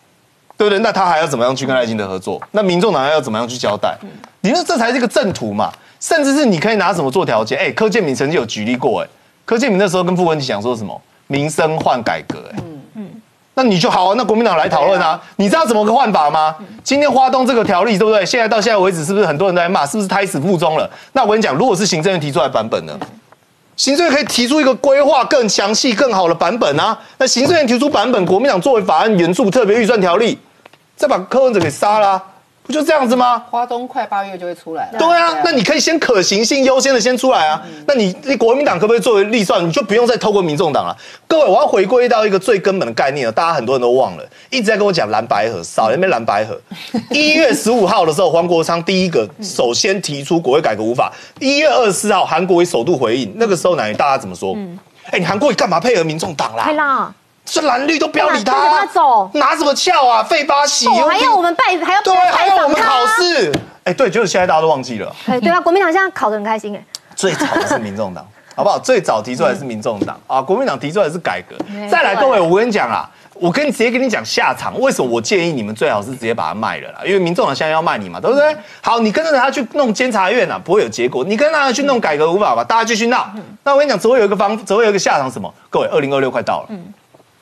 对不对？那他还要怎么样去跟赖清德合作？那民众党要怎么样去交代？你说这才是一个正途嘛，甚至是你可以拿什么做条件？哎，柯建明曾经有举例过，哎，柯建明那时候跟傅文琪讲说什么？民生换改革，哎。那你就好啊，那国民党来讨论啊。你知道怎么个换法吗？今天花东这个条例，对不对？现在到现在为止，是不是很多人都在骂？是不是胎死腹中了？那我跟你讲，如果是行政院提出来版本呢？行政院可以提出一个规划更详细、更好的版本啊。那行政院提出版本，国民党作为法案援助特别预算条例，再把柯文哲给杀了啊、不就这样子吗？花东快八月就会出来了。对啊，那你可以先可行性优先的先出来啊。那你你国民党可不可以作为立算？你就不用再透过民众党了。各位，我要回归到一个最根本的概念了，大家很多人都忘了，一直在跟我讲蓝白河，少在那边蓝白河。一月十五号的时候，黄国昌第一个首先提出国会改革无法。一月二十四号，韩国瑜首度回应，那个时候呢，大家怎么说？哎，你韩国瑜干嘛配合民众党啦对？啦，这蓝绿都不要理他，跟他走拿什么翘啊？费巴喜，哦还要我们拜，还要对，还要我们考他。试。哎，对，就是现在大家都忘记了。哎，对啊，国民党现在考得很开心哎。最早的是民众党，好不好？最早提出来是民众党啊，国民党提出来是改革。再来，错各位，我跟你讲啊，我跟你直接跟你讲下场。为什么我建议你们最好是直接把它卖了啦？因为民众党现在要卖你嘛，对不对？好，你跟着他去弄监察院啊，不会有结果。你跟着他去弄改革无法吧，大家继续闹。那我跟你讲，只会有一个方，只会有一个下场，什么？各位，二零二六快到了。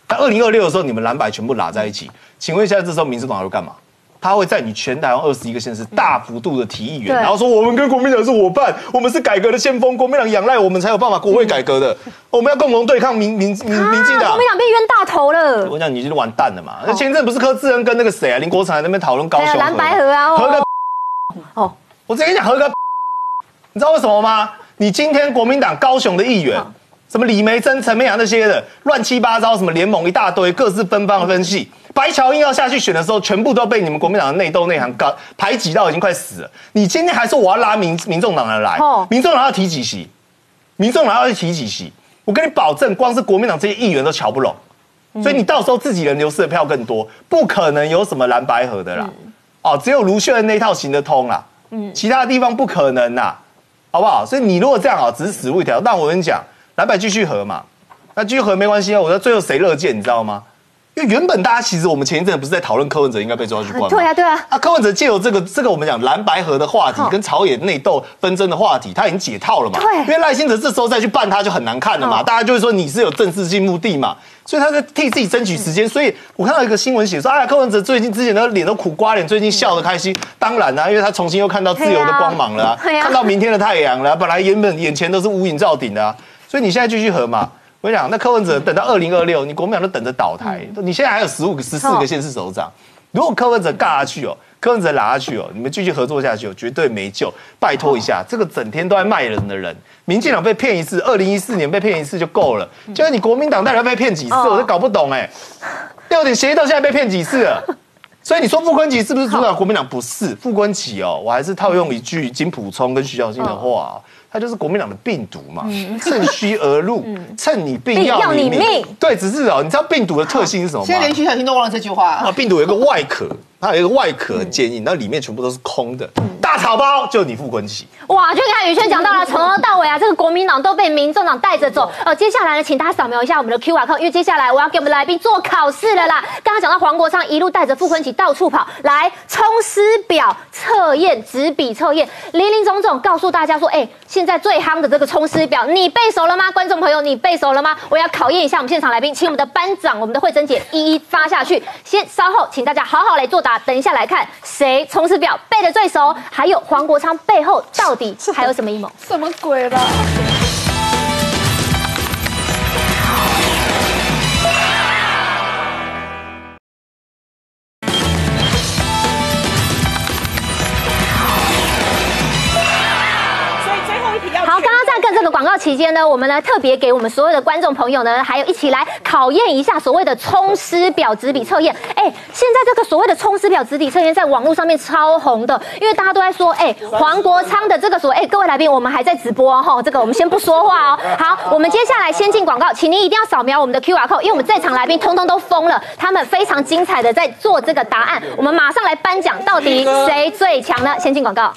那二零二六的时候，你们蓝白全部拉在一起，请问一下，这时候民主党会干嘛？他会在你全台湾二十一个县市大幅度的提议员，然后说我们跟国民党是伙伴，我们是改革的先锋，国民党仰赖我们才有办法国会改革的，我们要共同对抗民民民民进党国。民党被冤大头了我。跟你讲，你就是完蛋了嘛！那前阵不是柯志恩跟那个谁啊，林国成在那边讨论高雄蓝白河啊，合个哦，哦，我直接跟你讲，合个，你知道为什么吗？你今天国民党高雄的议员，什么李梅珍、陈美阳那些的，乱七八糟，什么联盟一大堆，各自分帮的分析。白乔英要下去选的时候，全部都被你们国民党的内斗内行搞排挤到已经快死了。你今天还说我要拉民民众党的来哦，民众党要提几席？民众党要提几席？我跟你保证，光是国民党这些议员都瞧不拢。所以你到时候自己人流失的票更多，不可能有什么蓝白河的啦。哦，只有卢秀燕那一套行得通啦，嗯，其他地方不可能啦，好不好？所以你如果这样啊，只是死路一条。但我跟你讲，蓝白继续合嘛，那继续合没关系啊。我说最后谁乐见，你知道吗？因为原本大家其实我们前一阵不是在讨论柯文哲应该被抓去关吗？对啊，对啊。啊，柯文哲借由这个这个我们讲蓝白河的话题跟朝野内斗纷争的话题，他已经解套了嘛。对因为赖清德这时候再去办他就很难看了嘛，哦大家就会说你是有政治性目的嘛。所以他在替自己争取时间，所以我看到一个新闻写说，哎，柯文哲最近之前的脸都苦瓜脸，最近笑得开心。当然啦、因为他重新又看到自由的光芒了啊、看到明天的太阳了啊、本来原本眼前都是乌云罩顶的啊，所以你现在继续和嘛。我跟你讲，那柯文哲等到二零二六，你国民党都等着倒台，你现在还有十五个、十四个县市首长，如果柯文哲尬下去哦，柯文哲拉下去哦，你们继续合作下去哦，绝对没救。拜托一下，这个整天都在卖人的人，民进党被骗一次，二零一四年被骗一次就够了，就是你国民党到底要被骗几次，哦。我都搞不懂哎。六点协议到现在被骗几次了？所以你说傅昆萁是不是主导国民党？不是，傅昆萁哦，我还是套用一句金溥聪跟徐小新的话哦，他就是国民党的病毒嘛，趁虚而入，趁你病要要你你命命。对，只是哦，你知道病毒的特性是什么吗？现在连徐小新都忘了这句话。啊，病毒有一个外壳，它有一个外壳很坚硬，那里面全部都是空的，大草包就你傅昆萁。哇，就看宇轩讲到了，从头到尾啊，这个国民党都被民众党带着走。呃，接下来呢，请大家扫描一下我们的 Q R code，因为接下来我要给我们来宾做考试了啦。刚刚讲到黄国昌一路带着傅昆萁到处跑，来冲师表测验、纸笔测验，林林总总告诉大家说，哎，现在最夯的这个冲师表，你背熟了吗？观众朋友，你背熟了吗？我要考验一下我们现场来宾，请我们的班长、我们的慧珍姐一一发下去。先稍后，请大家好好来作等一下来看谁从此表背的最熟，还有黄国昌背后到底还有什么阴谋？什么鬼啦？广告期间呢，我们呢特别给我们所有的观众朋友呢，还有一起来考验一下所谓的冲师表纸笔测验。哎，现在这个所谓的冲师表纸笔测验在网络上面超红的，因为大家都在说，哎，黄国昌的这个所谓，哎，各位来宾，我们还在直播哦，这个我们先不说话哦。好，我们接下来先进广告，请您一定要扫描我们的 QR code，因为我们在场来宾通通都疯了，他们非常精彩的在做这个答案，我们马上来颁奖，到底谁最强呢？先进广告。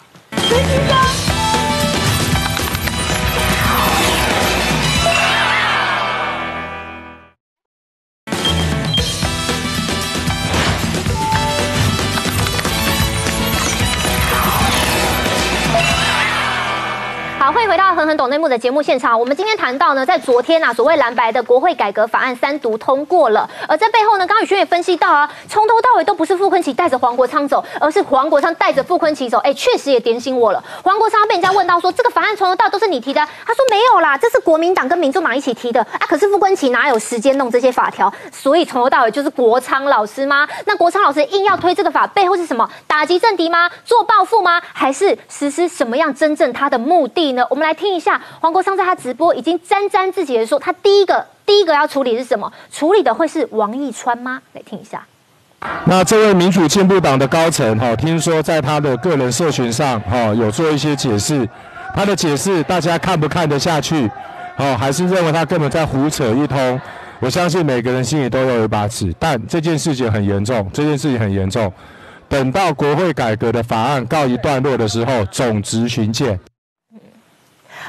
很《懂内幕》的节目现场。我们今天谈到呢，在昨天啊，所谓蓝白的国会改革法案三读通过了，而在背后呢，刚宇轩也分析到啊，从头到尾都不是傅昆奇带着黄国昌走，而是黄国昌带着傅昆奇走。哎，确实也点醒我了。黄国昌被人家问到说，这个法案从头到都是你提的，他说没有啦，这是国民党跟民众党一起提的啊。可是傅昆奇哪有时间弄这些法条？所以从头到尾就是国昌老师吗？那国昌老师硬要推这个法，背后是什么？打击政敌吗？做报复吗？还是实施什么样真正他的目的呢？我们来听下黄国昌在他直播已经沾沾自喜的说，他第一个第一个要处理是什么？处理的会是王义川吗？来听一下。那这位民主进步党的高层哈，听说在他的个人社群上哈有做一些解释，他的解释大家看不看得下去？哦，还是认为他根本在胡扯一通？我相信每个人心里都有一把尺，但这件事情很严重，这件事情很严重。等到国会改革的法案告一段落的时候，总执行见。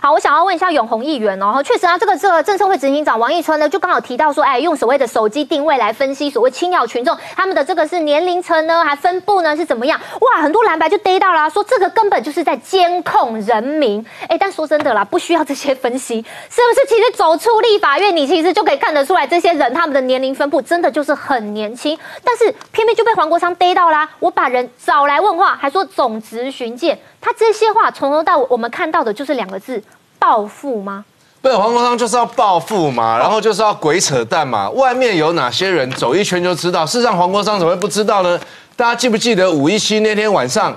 好，我想要问一下永红议员哦，确实啊，这个这个政策会执行长王义川呢，就刚好提到说，哎，用所谓的手机定位来分析所谓青鸟群众他们的这个是年龄层呢，还分布呢是怎么样？哇，很多蓝白就逮到啦，说这个根本就是在监控人民。哎，但说真的啦，不需要这些分析，是不是？其实走出立法院，你其实就可以看得出来，这些人他们的年龄分布真的就是很年轻，但是偏偏就被黄国昌逮到啦。我把人找来问话，还说总执巡见，他这些话从头到尾我们看到的就是两个字。报复吗？对，黄国昌就是要暴富嘛，然后就是要鬼扯淡嘛。外面有哪些人，走一圈就知道。事实上，黄国昌怎么会不知道呢？大家记不记得五一七那天晚上，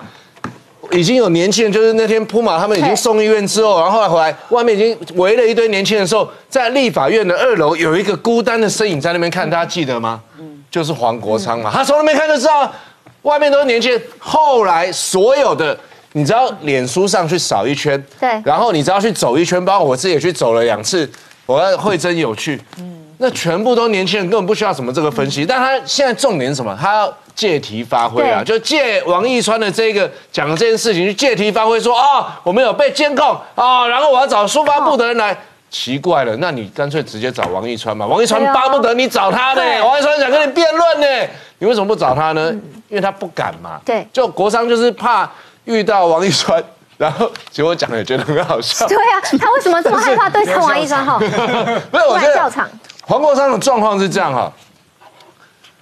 已经有年轻人，就是那天铺马他们已经送医院之后，然后后来回来，外面已经围了一堆年轻人的时候，在立法院的二楼有一个孤单的身影在那边看，大家记得吗？嗯就是黄国昌嘛，他从那边看就知道，外面都是年轻人。后来所有的。你只要脸书上去扫一圈，对，然后你只要去走一圈，包括我自己也去走了两次，我要会真有趣，嗯，那全部都年轻人，根本不需要什么这个分析，但他现在重点是什么？他要借题发挥啊，就借王一川的这个讲的这件事情去借题发挥，说啊，我们有被监控啊，然后我要找书发部的人来。奇怪了，那你干脆直接找王一川嘛。王一川巴不得你找他呢，对王一川想跟你辩论呢，你为什么不找他呢？因为他不敢嘛。对就国商就是怕遇到王一川，然后结果讲了也觉得很好笑。对啊，他为什么这么害怕对上王一川哈？不是，我觉得黄国昌的状况是这样哈，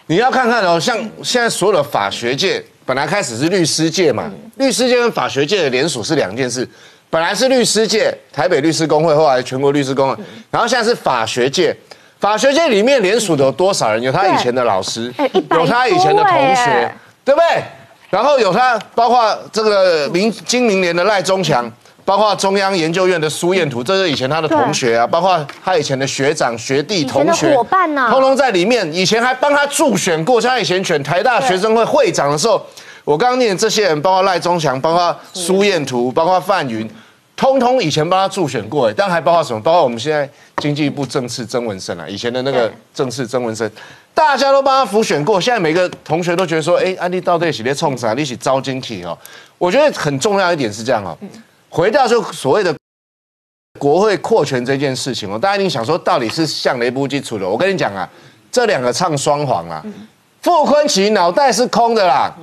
你要看看哦，像现在所有的法学界，本来开始是律师界嘛，律师界跟法学界的联署是两件事，本来是律师界，台北律师公会，后来全国律师公会，然后现在是法学界。法学界里面联署的有多少人？有他以前的老师，哎100有他以前的同多学哎，对不对？然后有他，包括这个明今明联的赖中强，包括中央研究院的苏彦图，这是以前他的同学啊，包括他以前的学长、学弟、同学、伙伴呐通通在里面。以前还帮他助选过，像他以前选台大学生会会长的时候，我刚刚念的这些人，包括赖中强，包括苏彦图，包括范云。通通以前帮他助选过，哎，但还包括什么？包括我们现在经济部政次曾文生啊，以前的那个对政次曾文生，大家都帮他辅选过。现在每个同学都觉得说，哎，安利到底是在冲啥？你是招金体哦。我觉得很重要一点是这样哦，回到就所谓的国会扩权这件事情哦，大家一定想说，到底是向雷布基出的？我跟你讲啊，这两个唱双簧啦，傅昆奇脑袋是空的啦，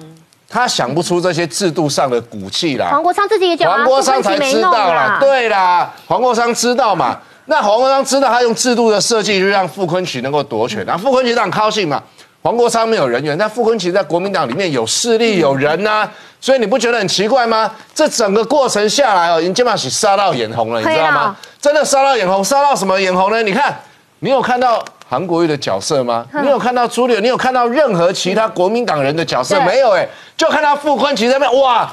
他想不出这些制度上的骨气啦。黄国昌自己也讲啊，黄国昌才知道啦，，对啦，黄国昌知道嘛？那黄国昌知道他用制度的设计，就让傅昆萁能够夺权，然后傅昆萁当然高兴嘛。黄国昌没有人员，但傅昆萁在国民党里面有势力有人呐、所以你不觉得很奇怪吗？这整个过程下来哦，已经基本上杀到眼红了，你知道吗？真的杀到眼红，杀到什么眼红呢？你看，你有看到韩国瑜的角色吗？嗯你有看到朱立，你有看到任何其他国民党人的角色对没有？哎，就看到傅昆萁在那边，哇，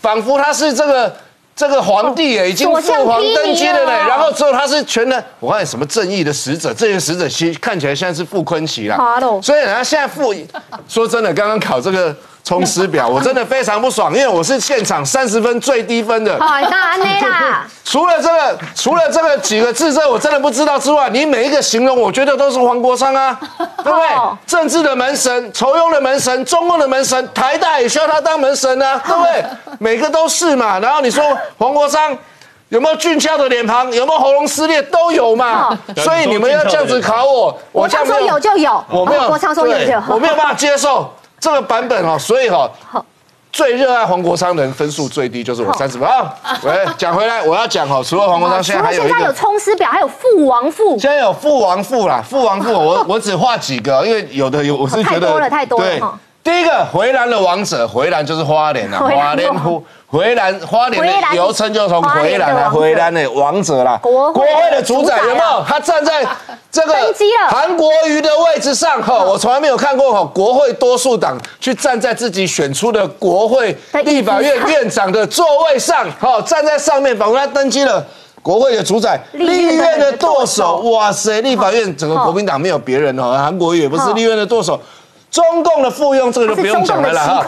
仿佛他是这个。这个皇帝也，已经父皇登基了嘞然后之后他是全能，我看什么正义的使者，这些使者其实看起来现在是傅坤奇啦，所以人家现在傅，说真的，刚刚考这个冲时表，我真的非常不爽，因为我是现场三十分最低分的，好，那安内啦，除了这个，除了这个几个字这我真的不知道之外，你每一个形容，我觉得都是黄国昌啊，对不对哦？政治的门神，仇庸的门神，中共的门神，台大也需要他当门神啊，对不对？每个都是嘛。然后你说黄国昌。有没有俊俏的脸庞？有没有喉咙撕裂？都有嘛。哦所以你们要这样子考我，国昌说这样说有就有，我没有，哦国昌说有就有，我没有办法接受这个版本哦，所以哈、最热爱黄国昌的人分数最低就是我三十分。啊。喂，讲回来，我要讲哈，除了黄国昌，现在还有一现在有，冲师表，还有父王父，现在有父王父啦，父王父，我我只画几个，因为有的有我是觉得太多了太多了对哈，第一个回蓝的王者，回蓝就是花莲啊，花莲呼。回兰花莲的由称就从花回蓝来，莲的王者。回蓝的王者啦。国会会的主宰有没有？他站在这个韩国瑜的位置上哈，我从来没有看过哈，国会多数党去站在自己选出的国会立法院院长的座位上，哈，站在上面，仿佛他登基了。国会的主宰，立院的舵舵手。手，哇塞！立法院整个国民党没有别人哦，韩国瑜也不是立院的舵手，中共的附庸这个就不用讲了啦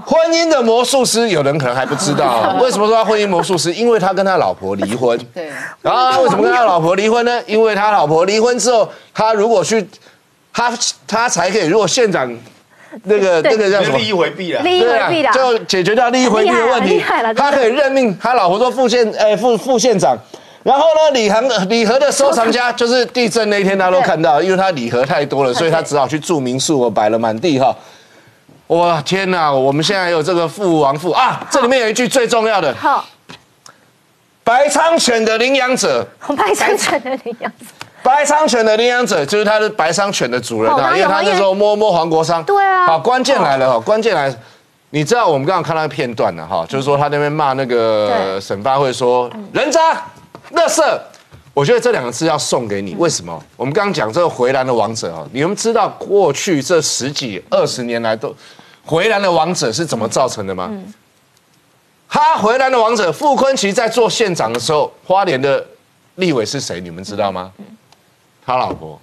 婚姻的魔术师，有人可能还不知道啊 为什么说他婚姻魔术师？因为他跟他老婆离婚。对，然后他为什么跟他老婆离婚呢？因为他老婆离婚之后，他如果去，他他才可以，如果县长那个那个叫什么？利益回避了。利益回避了，就解决掉利益回避的问题很厉害了。他可以任命他老婆做副县，哎副副县长。然后呢，礼盒礼盒的收藏家就是地震那一天，大家都看到，因为他礼盒太多了，所以他只好去住民宿，我摆了满地哈。哇天哪！我们现在有这个父王父啊，这里面有一句最重要的，好，白仓 犬的领养者，白仓犬的领养者，白仓犬的领养者就是他是白仓犬的主人啊，因为他那时候摸摸黄国昌。对啊。好，关键来了哈，关键来，你知道我们刚刚看到的片段了哈，就是说他那边骂那个对。沈发会说人渣、垃圾。我觉得这两个字要送给你，为什么？我们刚刚讲这个回蓝的王者哦，你们知道过去这十几二十年来都回蓝的王者是怎么造成的吗？他回蓝的王者傅昆萁在做县长的时候，花莲的立委是谁？你们知道吗？他老婆。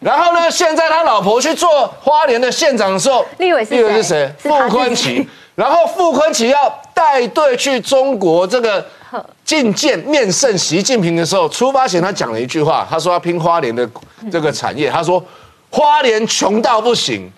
然后呢，现在他老婆去做花莲的县长的时候，立委是立委是谁？傅昆萁。然后傅昆萁要带队去中国这个觐见面圣习近平的时候，出发前他讲了一句话，他说要拼花莲的这个产业，他说花莲穷到不行，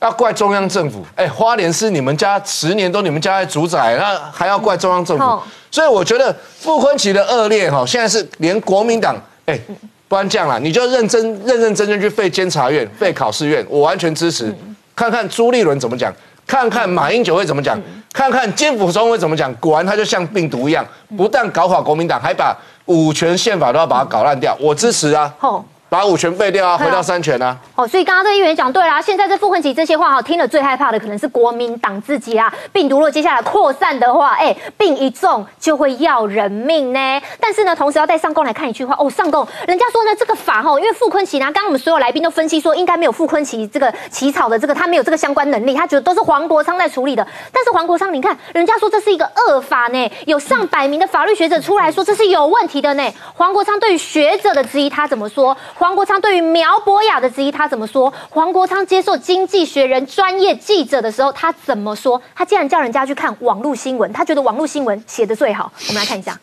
要怪中央政府。哎，花莲是你们家十年都你们家在主宰，那还要怪中央政府哦？所以我觉得傅昆萁的恶劣哈，现在是连国民党哎，不然这样啦，你就认真认认真真去废监察院、废考试院，我完全支持。看看朱立伦怎么讲，看看马英九会怎么讲，看看金溥聪会怎么讲。果然他就像病毒一样，不但搞垮国民党，还把五权宪法都要把它搞烂掉。我支持啊，吼。把五权废掉啊，回到三权啊。哦，所以刚刚这个议员讲对啦，现在这傅昆奇这些话哈，听了最害怕的可能是国民党自己啊。病毒如果接下来扩散的话，哎，病一重就会要人命呢。但是呢，同时要带上供来看一句话哦，上供，人家说呢这个法哈，因为傅昆奇呢，刚刚我们所有来宾都分析说，应该没有傅昆奇这个起草的这个，他没有这个相关能力，他觉得都是黄国昌在处理的。但是黄国昌，你看人家说这是一个恶法呢，有上百名的法律学者出来说这是有问题的呢。黄国昌对于学者的质疑他怎么说？黄国昌对于苗博雅的质疑他怎么说？黄国昌接受《经济学人》专业记者的时候他怎么说？他竟然叫人家去看网络新闻，他觉得网络新闻写的最好。我们来看一下。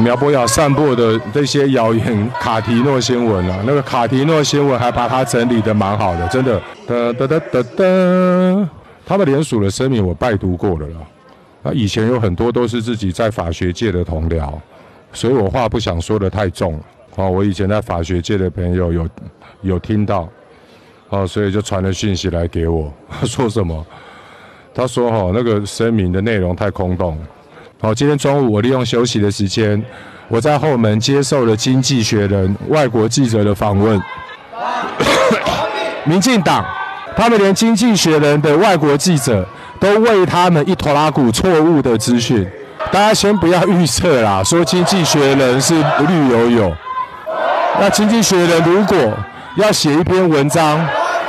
苗博雅散播的这些谣言，卡提诺新闻啊，那个卡提诺新闻还把它整理的蛮好的，真的。哒哒哒哒哒，他们联署的声明我拜读过了啦。啊以前有很多都是自己在法学界的同僚，所以我话不想说的太重。哦，我以前在法学界的朋友有有听到，哦，所以就传了讯息来给我，他 说什么？他说哈、那个声明的内容太空洞。好，今天中午我利用休息的时间，我在后门接受了《经济学人》外国记者的访问。民进党，他们连《经济学人》的外国记者都为他们一拖拉股错误的资讯。大家先不要预测啦，说《经济学人》是绿油油。那《经济学人》如果要写一篇文章，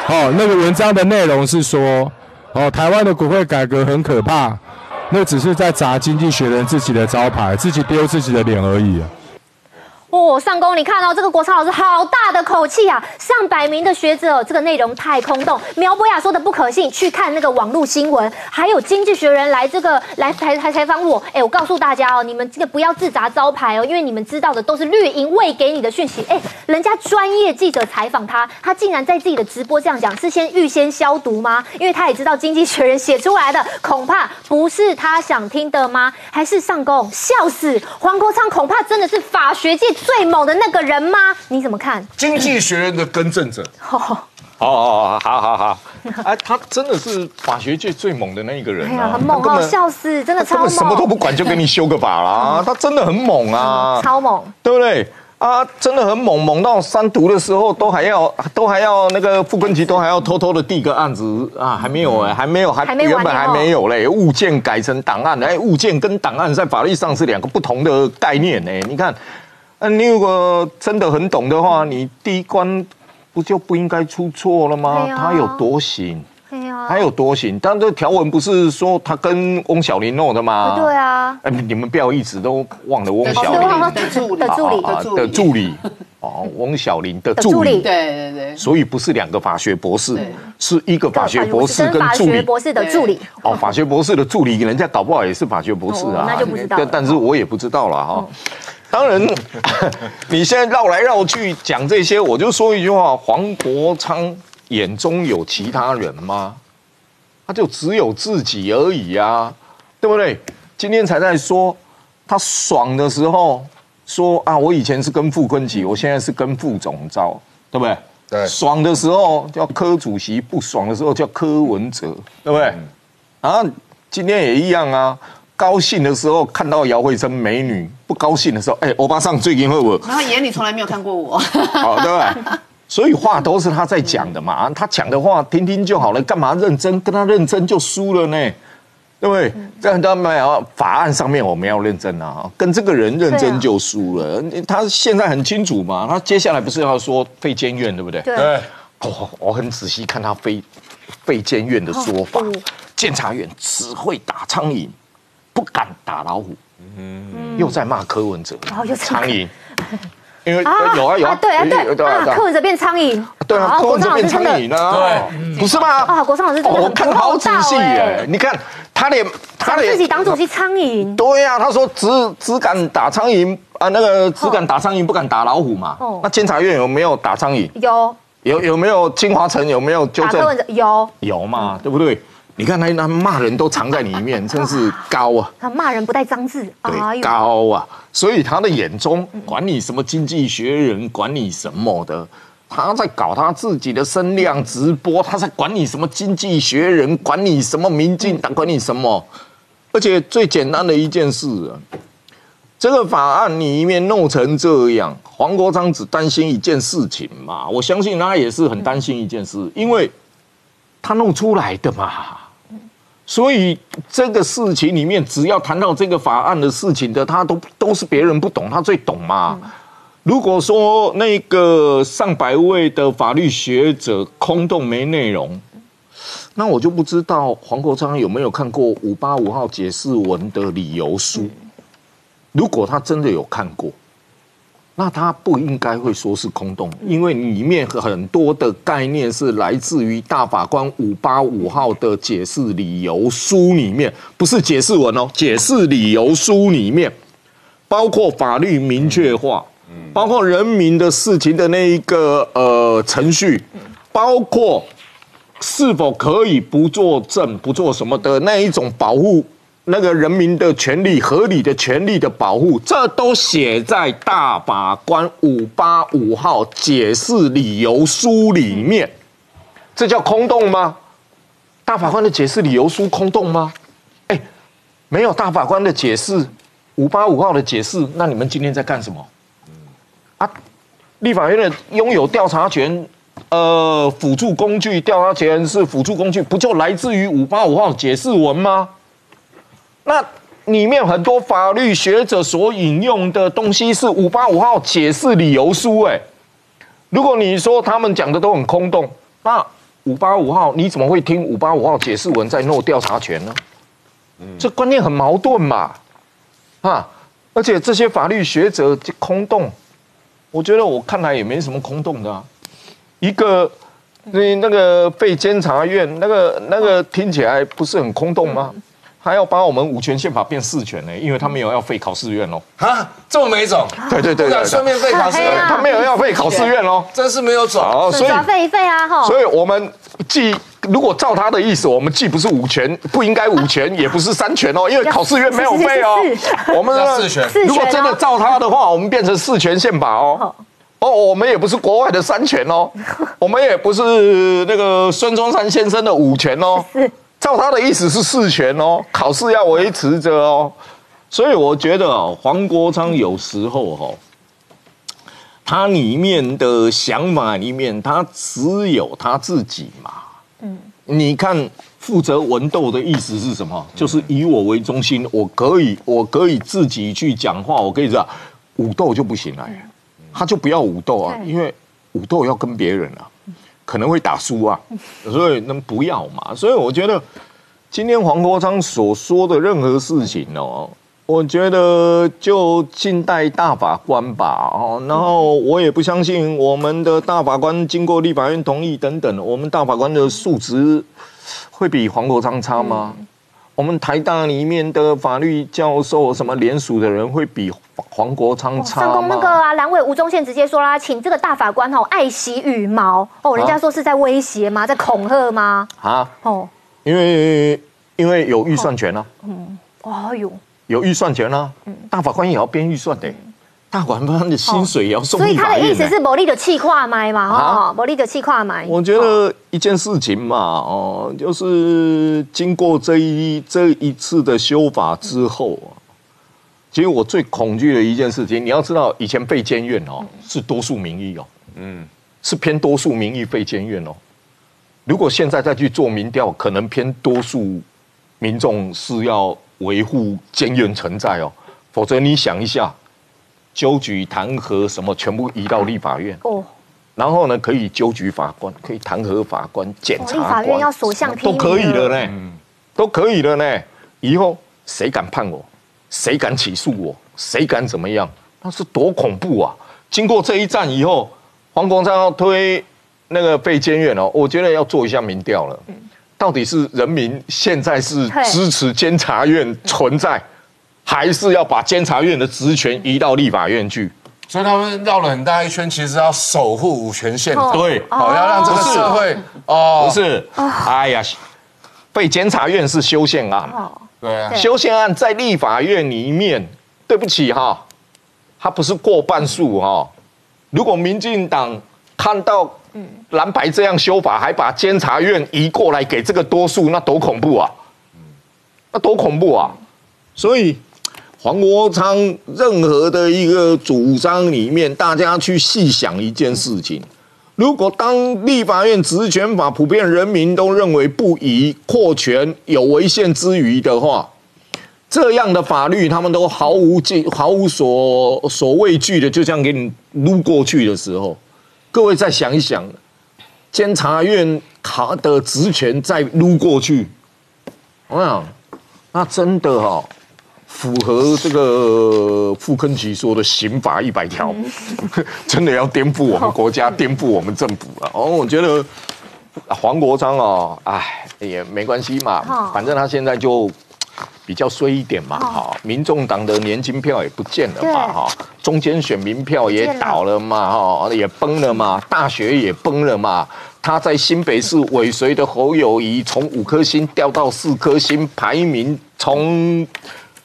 哦，那个文章的内容是说，哦，台湾的国会改革很可怕，那只是在砸《经济学人》自己的招牌，自己丢自己的脸而已。哦，上公，你看到、这个国昌老师好大的口气啊！上百名的学者，这个内容太空洞。苗博雅说的不可信，去看那个网络新闻，还有《经济学人》来这个来采采采访我。哎，我告诉大家哦，你们这个不要自砸招牌哦，因为你们知道的都是绿营喂给你的讯息。哎，人家专业记者采访他，他竟然在自己的直播这样讲，是先预先消毒吗？因为他也知道《经济学人》写出来的恐怕不是他想听的吗？还是上公笑死？黄国昌恐怕真的是法学界最猛的那个人吗？你怎么看？经济学人的更正者，哦，哦哦，好好好，哎，他真的是法学界最猛的那一个人哎呀，啊，很猛哦，笑死，真的超猛，什么都不管就给你修个法啦，他真的很猛啊，超猛。对不对？啊，真的很猛，猛到三读的时候都还要都还要那个傅昆奇都还要偷偷的递个案子啊，还没有哎、还没有，还还没原本还没有嘞，物件改成档案，哎，物件跟档案在法律上是两个不同的概念呢。你看，呃，你如果真的很懂的话，你第一关不就不应该出错了吗他有多行？哎呀，他有多行？但这条文不是说他跟翁小玲弄的吗？对啊，哎，你们不要一直都忘了翁哦小玲的助理的助理啊啊的助理哦，翁小玲的助理，对对对，所以不是两个法学博士，是一个法学博士跟助理。学博士的助理。哦，法学博士的助理，人家搞不好也是法学博士啊，哦那就不知道但但是我也不知道了哈。当然，你现在绕来绕去讲这些，我就说一句话：黄国昌眼中有其他人吗？他就只有自己而已啊，对不对？今天才在说他爽的时候说啊，我以前是跟傅昆萁，我现在是跟副总召，对不对？对爽的时候叫柯主席，不爽的时候叫柯文哲，对不对？啊，今天也一样啊。高兴的时候看到姚慧珍美女，不高兴的时候，哎，欧巴桑最近会不会？然后眼里从来没有看过我。好，对吧？所以话都是他在讲的嘛，他讲的话听听就好了，干嘛认真？跟他认真就输了呢，对不对？这样当然要法案上面我们要认真啊，跟这个人认真就输了。他现在很清楚嘛，他接下来不是要说废监院，对不对？对对，哦，我很仔细看他废废监院的说法，监察院只会打苍蝇，不敢打老虎。嗯，又在骂柯文哲，然后又在苍蝇。因为啊有啊有啊，对啊对。对啊啊，柯文哲变苍蝇，对啊，柯文哲变苍蝇啊，对，不是吗？啊，国昌老师真的哦我看得好仔细哎耶，你看他连他连自己连党主席苍蝇，对呀，他说只只敢打苍蝇。啊，那个只敢打苍蝇，不敢打老虎嘛。哦。那监察院有没有打苍蝇？有。有有没有清华城？有没有纠正？柯文哲有，有嘛，对不对？你看他那骂人都藏在里面，真是高啊！他骂人不带脏字，高啊！所以他的眼中管你什么经济学人，管你什么的，他在搞他自己的声量直播，他在管你什么经济学人，管你什么民进党，管你什么。而且最简单的一件事啊，这个法案里面弄成这样，黄国昌只担心一件事情嘛，我相信他也是很担心一件事，因为他弄出来的嘛。所以这个事情里面，只要谈到这个法案的事情的，他都都是别人不懂，他最懂嘛。如果说那个上百位的法律学者空洞没内容，那我就不知道黄国昌有没有看过五八五号解释文的理由书。如果他真的有看过，那他不应该会说是空洞，因为里面很多的概念是来自于大法官五八五号的解释理由书里面，不是解释文哦，解释理由书里面包括法律明确化，包括人民的事情的那一个呃程序，包括是否可以不作证、不做什么的那一种保护那个人民的权利、合理的权利的保护，这都写在大法官五八五号解释理由书里面。这叫空洞吗？大法官的解释理由书空洞吗？哎，没有大法官的解释，五八五号的解释，那你们今天在干什么？啊，立法院的拥有调查权，呃，辅助工具调查权是辅助工具，不就来自于五八五号解释文吗？那里面很多法律学者所引用的东西是五八五号解释理由书，哎，如果你说他们讲的都很空洞，那五八五号你怎么会听五八五号解释文在弄调查权呢？这观念很矛盾嘛，啊，而且这些法律学者这空洞，我觉得我看来也没什么空洞的、一个那那个被监察院那个那个听起来不是很空洞吗？还要把我们五权宪法变四权呢，因为他没有要废考试院喽。啊，这么没种，对对对对，不敢顺便废考试院，他没有要废考试院喽，真是没有种。好，所以耍废一废啊，吼，所以我们既如果照他的意思，我们既不是五权，不应该五权，也不是三权哦，因为考试院没有废哦。我们要四权。如果真的照他的话，我们变成四权宪法哦。哦，我们也不是国外的三权哦，我们也不是那个孙中山先生的五权哦。照他的意思是事权哦，考试要维持着哦。所以我觉得哦，黄国昌有时候哦，他里面的想法里面，他只有他自己嘛。嗯，你看负责文斗的意思是什么？就是以我为中心，我可以，我可以自己去讲话，我可以这样，武斗就不行了，他就不要武斗啊，因为武斗要跟别人啊，可能会打输啊，所以能不要嘛。所以我觉得今天黄国昌所说的任何事情哦。我觉得就近代大法官吧，哦，然后我也不相信我们的大法官经过立法院同意等等，我们大法官的素质会比黄国昌差吗？我们台大里面的法律教授什么联署的人会比黄国昌差上公那个吗？啊，蓝委吴宗宪直接说啦，请这个大法官哦爱惜羽毛。哦，人家说是在威胁吗？在恐吓吗？啊，哦，因为因为有预算权啊，嗯，哦哟，有预算权啊，大法官也要编预算的，大法官的薪水也要送所以他的意。思是魔力的气跨麦嘛，啊哦，魔力的气跨麦。我觉得一件事情嘛，哦，就是经过这一这一次的修法之后啊，其实我最恐惧的一件事情，你要知道，以前废监院哦是多数民意哦，嗯，是偏多数民意废监院哦。如果现在再去做民调，可能偏多数民众是要维护监院存在哦，否则你想一下，纠举弹劾什么全部移到立法院。哦，然后呢，可以纠举法官，可以弹劾法官、检察立法官，院要所向披都可以了了呢，都可以了呢。以后谁敢判我，谁敢起诉我，谁敢怎么样，那是多恐怖啊！经过这一战以后，黄国昌要推那个被监院哦，我觉得要做一下民调了，到底是人民现在是支持监察院存在，还是要把监察院的职权移到立法院去？所以他们绕了很大一圈，其实要守护五权宪法，对，好要让这个社会哦，不是，哎呀，被监察院是修宪案，对啊，修宪案在立法院里面，对不起哈，它不是过半数哈。如果民进党看到蓝白这样修法，还把监察院移过来给这个多数，那多恐怖啊！那多恐怖啊！所以黄国昌任何的一个主张里面，大家去细想一件事情：如果当立法院职权法普遍人民都认为不宜扩权、有违宪之余的话，这样的法律他们都毫无畏、毫无所所畏惧的，就这样给你撸过去的时候，各位再想一想，监察院卡的职权再撸过去，我想。那真的哈，符合这个傅昆奇说的刑法一百条，真的要颠覆我们国家、颠覆我们政府了。哦，我觉得黄国昌哦，哎，也没关系嘛，反正他现在就比较衰一点嘛，哈，民众党的年金票也不见了嘛，哈，中间选民票也倒了嘛，哈，也崩了嘛，大学也崩了嘛。他在新北市尾随的侯友谊，从五颗星掉到四颗星，排名从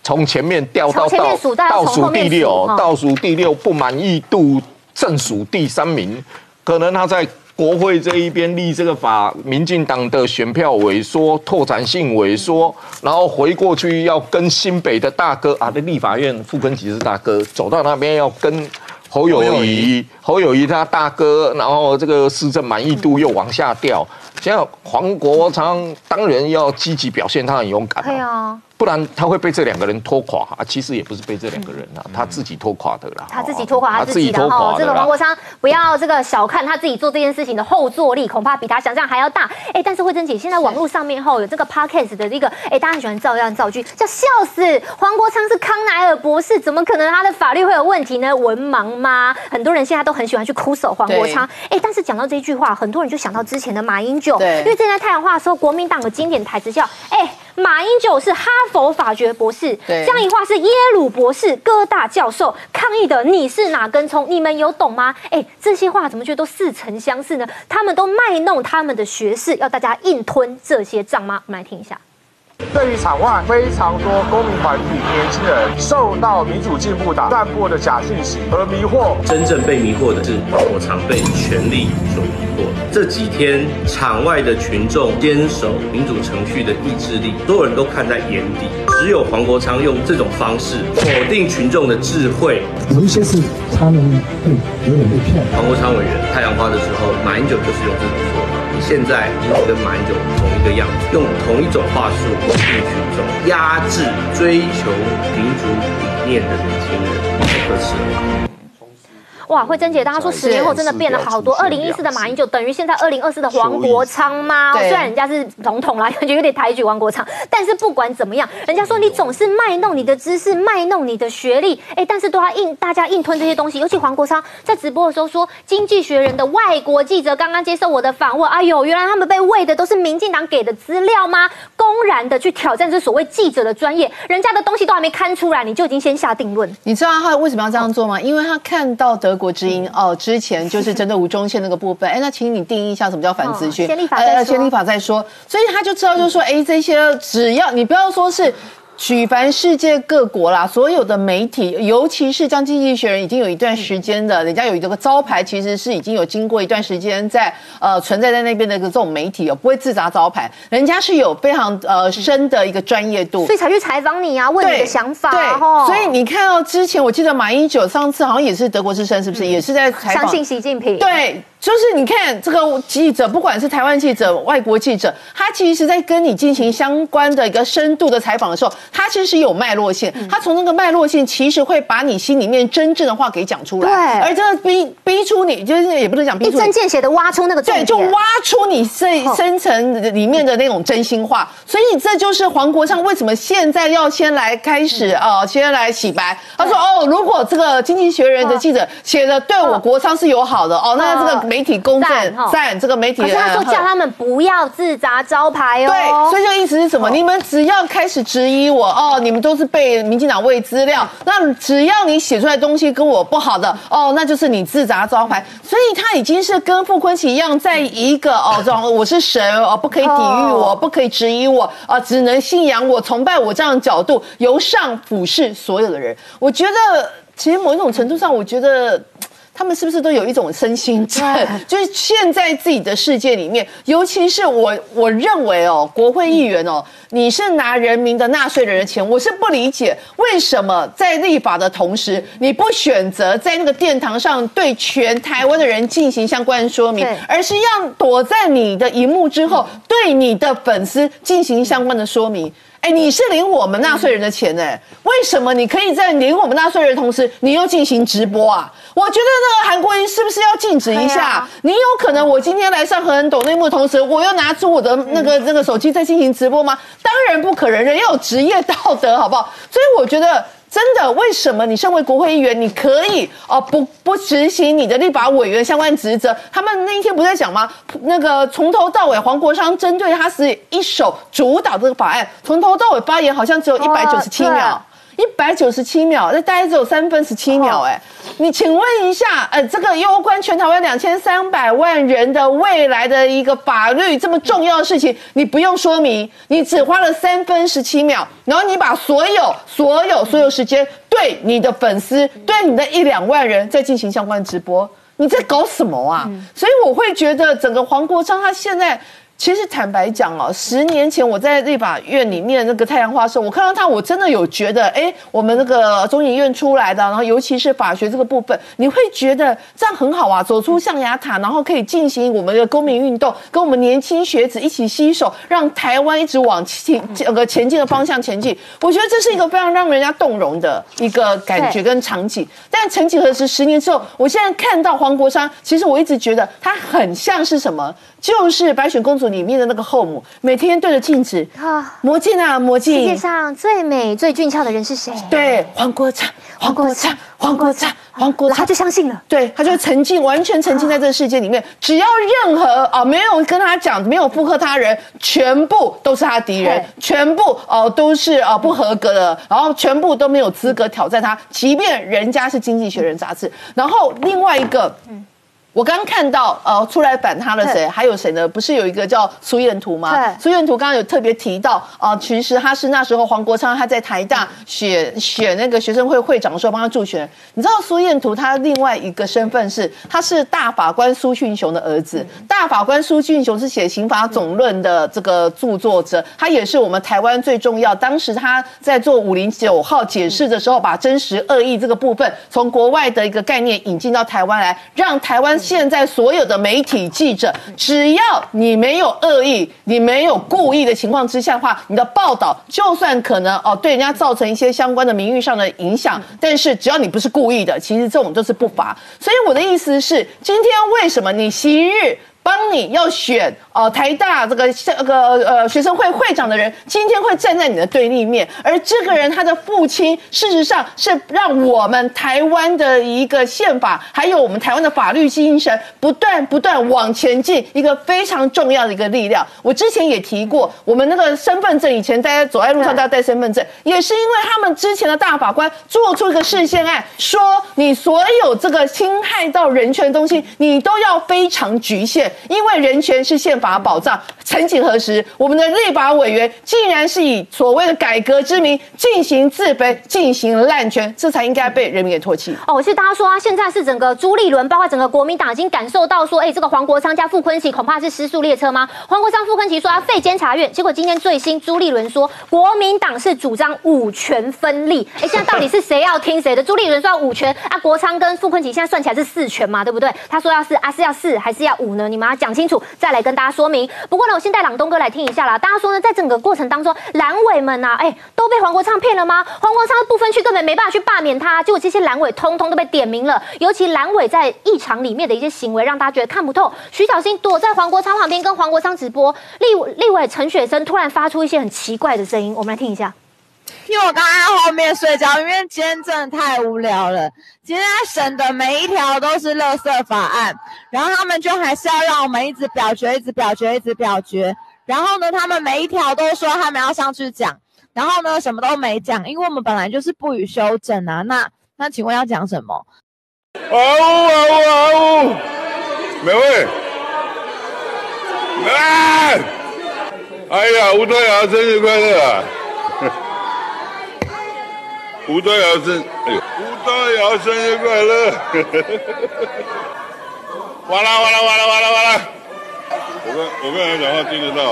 从前面掉到倒倒数第六，倒数第六不满意度正数第三名。可能他在国会这一边立这个法，民进党的选票萎缩，拓展性萎缩，然后回过去要跟新北的大哥啊，的立法院副根吉是大哥，走到那边要跟。侯友谊，侯友谊他大哥，然后这个市政满意度又往下掉。现在黄国昌当然要积极表现，他很勇敢。对啊。不然他会被这两个人拖垮啊！其实也不是被这两个人啊，他自己拖垮的啦。他自己拖垮他自己的哈。这个黄国昌不要这个小看他自己做这件事情的后坐力，恐怕比他想象还要大。哎，但是慧珍姐，现在网络上面后有这个 podcast 的一个，哎，大家很喜欢照样造句，叫笑死！黄国昌是康奈尔博士，怎么可能他的法律会有问题呢？文盲吗？很多人现在都很喜欢去哭手黄国昌。哎，但是讲到这句话，很多人就想到之前的马英九，因为正在太阳花的时候，国民党的经典台词叫，哎。马英九是哈佛法学博士，江宜桦是耶鲁博士，哥大教授抗议的你是哪根葱？你们有懂吗？哎，这些话怎么觉得都似曾相识呢？他们都卖弄他们的学士，要大家硬吞这些账吗？我们来听一下。对于场外非常多公民团体、年轻人受到民主进步党散播的假讯息而迷惑，真正被迷惑的是我常被权力所迷惑。这几天场外的群众坚守民主程序的意志力，所有人都看在眼底。只有黄国昌用这种方式否定群众的智慧，有一些是他们会有点被骗。黄国昌委员太阳花的时候，马英九就是用这种说法。现在已经跟马英九同一个样子，用同一种话术否定群众，压制追求民主理念的年轻人，太可耻了。哇，慧珍姐，大家说十年后真的变了好多。二零一四的马英九等于现在二零二四的黄国昌吗？虽然人家是总统啦，感觉有点抬举黄国昌，但是不管怎么样，人家说你总是卖弄你的知识，卖弄你的学历，哎，但是都要硬大家硬吞这些东西。尤其黄国昌在直播的时候说，《经济学人》的外国记者刚刚接受我的访问，哎呦，原来他们被喂的都是民进党给的资料吗？公然的去挑战这所谓记者的专业，人家的东西都还没看出来，你就已经先下定论。你知道他为什么要这样做吗？因为他看到德。国之音哦，之前就是针对吴宗宪那个部分，哎，那请你定义一下什么叫反资讯？先立法再说。先立法再说，所以他就知道，就是说，哎，这些只要你不要说是。举凡世界各国啦，所有的媒体，尤其是像《经济学人》，已经有一段时间的，人家有这个招牌，其实是已经有经过一段时间在呃存在在那边的这种媒体哦，不会自砸招牌，人家是有非常呃深的一个专业度，所以才去采访你啊，问你的想法。对，所以你看到之前，我记得马英九上次好像也是德国之声，是不是也是在采访？相信习近平。对。就是你看这个记者，不管是台湾记者、外国记者，他其实在跟你进行相关的一个深度的采访的时候，他其实有脉络线。他从那个脉络线，其实会把你心里面真正的话给讲出来。对，而这个逼逼出你，就是也不能讲逼出，一针见血的挖出那个对，就挖出你最深层里面的那种真心话。所以这就是黄国昌为什么现在要先来开始啊，先来洗白。他说哦，如果这个经济学人的记者写的对我国昌是友好的哦，那这个。媒体公正赞，这个媒体。可是他说叫他们不要自砸招牌哦。对，所以这个意思是什么？你们只要开始质疑我哦，你们都是被民进党喂资料。那只要你写出来东西跟我不好的哦，那就是你自砸招牌。所以他已经是跟傅昆萁一样，在一个哦这种我是神哦，不可以抵御我，不可以质疑我啊，只能信仰我、崇拜我这样的角度，由上俯视所有的人。我觉得，其实某一种程度上，我觉得。他们是不是都有一种身心症？就是陷在自己的世界里面，尤其是我，我认为哦，国会议员哦，你是拿人民的纳税人的钱，我是不理解为什么在立法的同时，你不选择在那个殿堂上对全台湾的人进行相关的说明，而是要躲在你的荧幕之后，对你的粉丝进行相关的说明。哎，你是领我们纳税人的钱哎，为什么你可以在领我们纳税人的同时，你又进行直播啊？我觉得那个韩国瑜是不是要禁止一下？你有可能我今天来上何人抖内幕的同时，我又拿出我的那个那个手机在进行直播吗？当然不可能，人要有职业道德，好不好？所以我觉得。真的？为什么你身为国会议员，你可以哦不不执行你的立法委员相关职责？他们那一天不在讲吗？那个从头到尾，黄国昌针对他是一手主导这个法案，从头到尾发言好像只有一百九十七秒。一百九十七秒，那大概只有三分十七秒，哎，你请问一下，呃，这个攸关全台湾两千三百万人的未来的一个法律这么重要的事情，你不用说明，你只花了三分十七秒，然后你把所有、所有、所有时间对你的粉丝、对你的一两万人在进行相关直播，你在搞什么啊？所以我会觉得整个黄国昌他现在。其实坦白讲哦，十年前我在立法院里面那个太阳花时候，我看到他，我真的有觉得，哎，我们那个中研院出来的，然后尤其是法学这个部分，你会觉得这样很好啊，走出象牙塔，然后可以进行我们的公民运动，跟我们年轻学子一起携手，让台湾一直往前这个前进的方向前进。我觉得这是一个非常让人家动容的一个感觉跟场景。但曾几何时，十年之后，我现在看到黄国昌，其实我一直觉得他很像是什么？就是白雪公主里面的那个后母，每天对着镜子啊，魔镜啊，魔镜。世界上最美最俊俏的人是谁？对，黄国昌，黄国昌，黄国昌，黄国昌，他就相信了。对，他就沉浸，完全沉浸在这个世界里面。只要任何啊，没有跟他讲，没有附和他人，全部都是他敌人，全部哦都是啊不合格的，然后全部都没有资格挑战他，即便人家是《经济学人》杂志。然后另外一个，嗯。我刚刚看到，呃，出来反他的谁？还有谁呢？不是有一个叫苏彦图吗？苏彦图刚刚有特别提到，啊，其实他是那时候黄国昌他在台大选选那个学生会会长的时候帮他助选。你知道苏彦图他另外一个身份是，他是大法官苏俊雄的儿子。大法官苏俊雄是写《刑法总论》的这个著作者，他也是我们台湾最重要。当时他在做五零九号解释的时候，把真实恶意这个部分从国外的一个概念引进到台湾来，让台湾。现在所有的媒体记者，只要你没有恶意，你没有故意的情况之下的话，你的报道就算可能哦对人家造成一些相关的名誉上的影响，但是只要你不是故意的，其实这种就是不罚。所以我的意思是，今天为什么你昔日？帮你要选哦，台大这个这个呃学生会会长的人，今天会站在你的对立面。而这个人他的父亲，事实上是让我们台湾的一个宪法，还有我们台湾的法律精神，不断不断往前进，一个非常重要的一个力量。我之前也提过，我们那个身份证，以前大家走在路上都要带身份证，也是因为他们之前的大法官做出一个视线案，说你所有这个侵害到人权的东西，你都要非常局限。因为人权是宪法保障，曾几何时，我们的立法委员竟然是以所谓的改革之名进行自卑、进行滥权，这才应该被人民给唾弃。哦，我是大家说啊，现在是整个朱立伦，包括整个国民党已经感受到说，哎，这个黄国昌加傅昆萁恐怕是失速列车吗？黄国昌、傅昆萁说要废监察院，结果今天最新朱立伦说，国民党是主张五权分立。哎，现在到底是谁要听谁的？朱立伦说要五权啊，国昌跟傅昆萁现在算起来是四权嘛，对不对？他说要是啊是要四还是要五呢？你们。讲清楚，再来跟大家说明。不过呢，我先带朗东哥来听一下啦。大家说呢，在整个过程当中，蓝委们呐，哎，都被黄国昌骗了吗？黄国昌不分区根本没办法去罢免他，结果这些蓝委通通都被点名了。尤其蓝委在议场里面的一些行为，让大家觉得看不透。徐小新躲在黄国昌旁边跟黄国昌直播，立立委陈雪生突然发出一些很奇怪的声音，我们来听一下。因为我刚刚在后面睡觉，因为今天真的太无聊了。今天审的每一条都是垃圾法案，然后他们就还是要让我们一直表决，一直表决，一直表决。然后呢，他们每一条都说他们要上去讲，然后呢，什么都没讲，因为我们本来就是不予修正啊。那那请问要讲什么？啊呜啊呜啊呜！美味。啊！哎呀，吴端瑶生日快乐啊！吴大牙生，哎呦，胡大牙生日快乐！完了完了完了完了完了！我跟我跟人讲话听得到。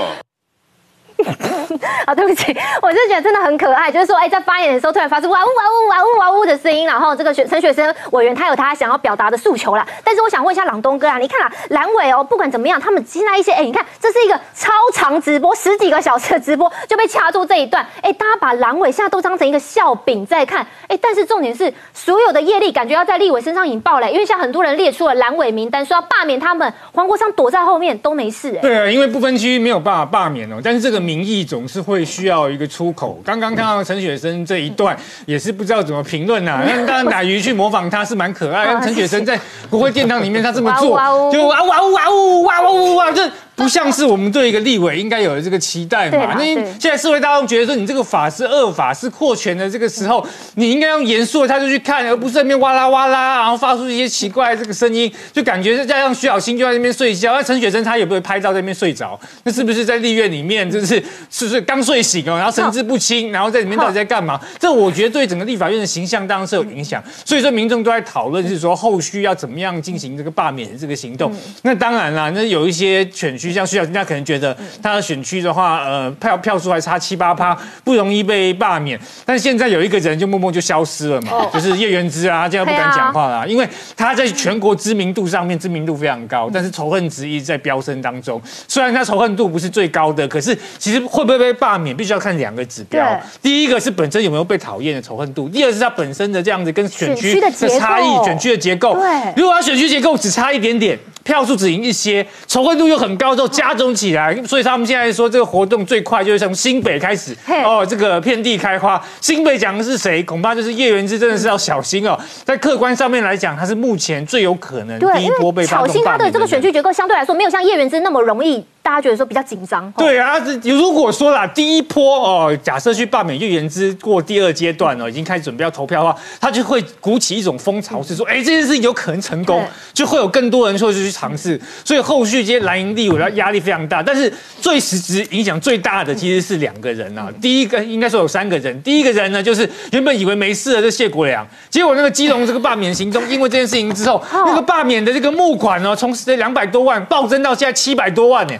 啊，对不起，我就觉得真的很可爱，就是说，哎，在发言的时候突然发出哇呜哇呜哇呜哇呜的声音，然后这个学陈学生委员他有他想要表达的诉求啦。但是我想问一下朗东哥啊，你看啊，蓝委哦，不管怎么样，他们现在一些，哎，你看这是一个超长直播，十几个小时的直播就被掐住这一段，哎，大家把蓝委现在都当成一个笑柄在看，哎，但是重点是所有的业力感觉要在立委身上引爆嘞，因为像很多人列出了蓝委名单，说要罢免他们，黄国昌躲在后面都没事，哎，对啊，因为不分区没有办法罢免哦，但是这个民意总是会需要一个出口。刚刚看到陈雪生这一段，也是不知道怎么评论呐。那当然，奶鱼去模仿他是蛮可爱。陈雪生在国会殿堂里面，他这么做，就哇哇呜哇呜哇哇呜哇，这不像是我们对一个立委应该有的这个期待嘛。那现在社会大众觉得说，你这个法是恶法，是扩权的这个时候，你应该用严肃的态度去看，而不是在那边哇啦哇啦，然后发出一些奇怪的这个声音，就感觉是在让徐小新就在那边睡觉。那陈雪生他也不会拍照在那边睡着，那是不是在立院里面就是是不是刚睡醒哦，然后神志不清，然后在里面到底在干嘛？这我觉得对整个立法院的形象当然是有影响。所以说民众都在讨论是说后续要怎么样进行这个罢免的这个行动。那当然啦，那有一些选区像徐小新，他可能觉得他的选区的话，呃，票票数还差七八趴，不容易被罢免。但现在有一个人就默默就消失了嘛，就是叶元之啊，现在不敢讲话了，因为他在全国知名度上面知名度非常高，但是仇恨值一直在飙升当中。虽然他仇恨度不是最高的，可是其实会不会被罢免，必须要看两个指标。第一个是本身有没有被讨厌的仇恨度，第二是他本身的这样子跟选区的差异，选区的结构。对，如果他选区结构只差一点点。票数只赢一些，仇恨度又很高，之后加重起来，所以他们现在说这个活动最快就是从新北开始哦，这个遍地开花。新北讲的是谁？恐怕就是叶元之，真的是要小心哦。在客观上面来讲，他是目前最有可能第一波被小心他的这个选区结构相对来说没有像叶元之那么容易。大家觉得说比较紧张，对啊，如果说啦，第一波哦，假设去罢免预言之过第二阶段哦，已经开始准备要投票的话，他就会鼓起一种风潮，是说，哎，这件事情有可能成功，就会有更多人说去尝试，所以后续这些蓝营立委要压力非常大。但是最实质影响最大的其实是两个人啊，第一个应该说有三个人，第一个人呢就是原本以为没事的这谢国良，结果那个基隆这个罢免行动，因为这件事情之后，那个罢免的这个募款呢，从这两百多万暴增到现在七百多万呢。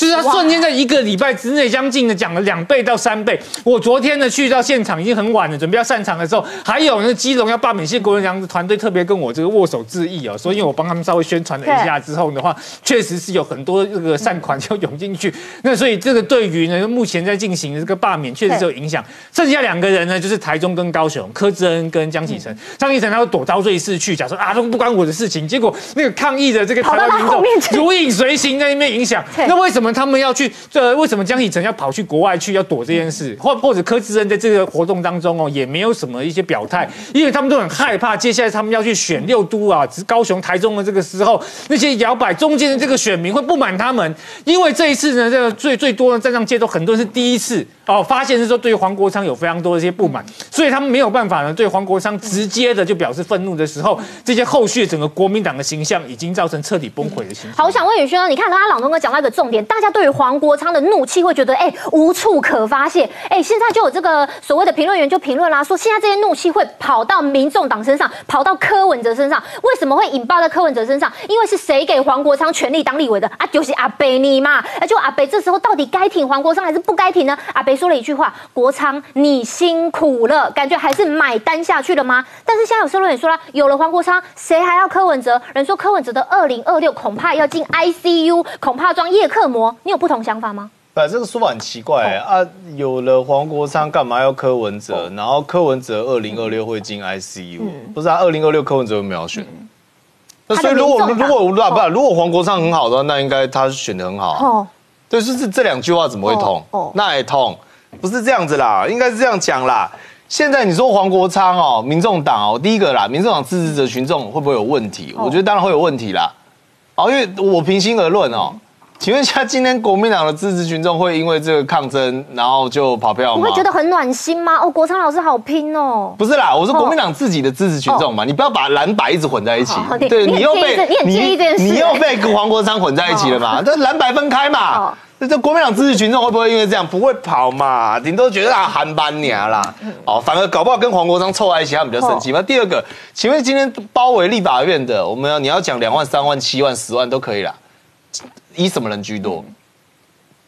就是他瞬间在一个礼拜之内，将近的讲了两倍到三倍。我昨天呢去到现场已经很晚了，准备要散场的时候，还有那基隆要罢免谢国良的团队特别跟我这个握手致意哦。所以我帮他们稍微宣传了一下之后的话，确实是有很多这个善款就涌进去。那所以这个对于呢目前在进行的这个罢免，确实是有影响。剩下两个人呢，就是台中跟高雄，柯志恩跟江启臣。江启臣他会躲到瑞士去，假说啊都不关我的事情。结果那个抗议的这个台湾民众如影随形在那边影响。那为什么？他们要去，这为什么江启臣要跑去国外去要躲这件事，或或者柯志恩在这个活动当中哦，也没有什么一些表态，因为他们都很害怕，接下来他们要去选六都啊，高雄、台中的这个时候，那些摇摆中间的这个选民会不满他们，因为这一次呢，这个最最多的站上街头，很多人是第一次哦，发现是说对于黄国昌有非常多的一些不满，所以他们没有办法呢，对黄国昌直接的就表示愤怒的时候，这些后续整个国民党的形象已经造成彻底崩溃的形象。好，我想问宇轩，你看刚刚朗东哥讲到一个重点，大家对于黄国昌的怒气会觉得哎无处可发泄，哎现在就有这个所谓的评论员就评论啦，说现在这些怒气会跑到民众党身上，跑到柯文哲身上，为什么会引爆在柯文哲身上？因为是谁给黄国昌权力当立委的啊？就是阿北你嘛，哎就阿北这时候到底该挺黄国昌还是不该挺呢？阿北说了一句话：国昌你辛苦了，感觉还是买单下去了吗？但是现在有社论也说了，有了黄国昌，谁还要柯文哲？人说柯文哲的二零二六恐怕要进 ICU，恐怕装叶克膜，你有不同想法？吗？不，这个说法很奇怪啊！有了黄国昌，干嘛要柯文哲？然后柯文哲二零二六会进 ICU，不是啊？二零二六柯文哲有没有选？那所以如果如果不不，如果黄国昌很好的话，那应该他选的很好。哦，对，是这这两句话怎么会痛？哦，那也通。不是这样子啦，应该是这样讲啦。现在你说黄国昌哦，民众党哦，第一个啦，民众党支持者群众会不会有问题？我觉得当然会有问题啦。哦，因为我平心而论哦，请问一下，今天国民党的支持群众会因为这个抗争，然后就跑票吗？你会觉得很暖心吗？哦，国昌老师好拼哦。不是啦，我说国民党自己的支持群众嘛，你不要把蓝白一直混在一起对你很又被你你又被跟黄国昌混在一起了嘛？这蓝白分开嘛？那这国民党支持群众会不会因为这样不会跑嘛？顶多觉得啊韩班娘啦，哦，反而搞不好跟黄国昌凑在一起，他们比较生气嘛。第二个，请问今天包围立法院的，我们要你要讲两万、三万、七万、十万都可以啦，以什么人居多？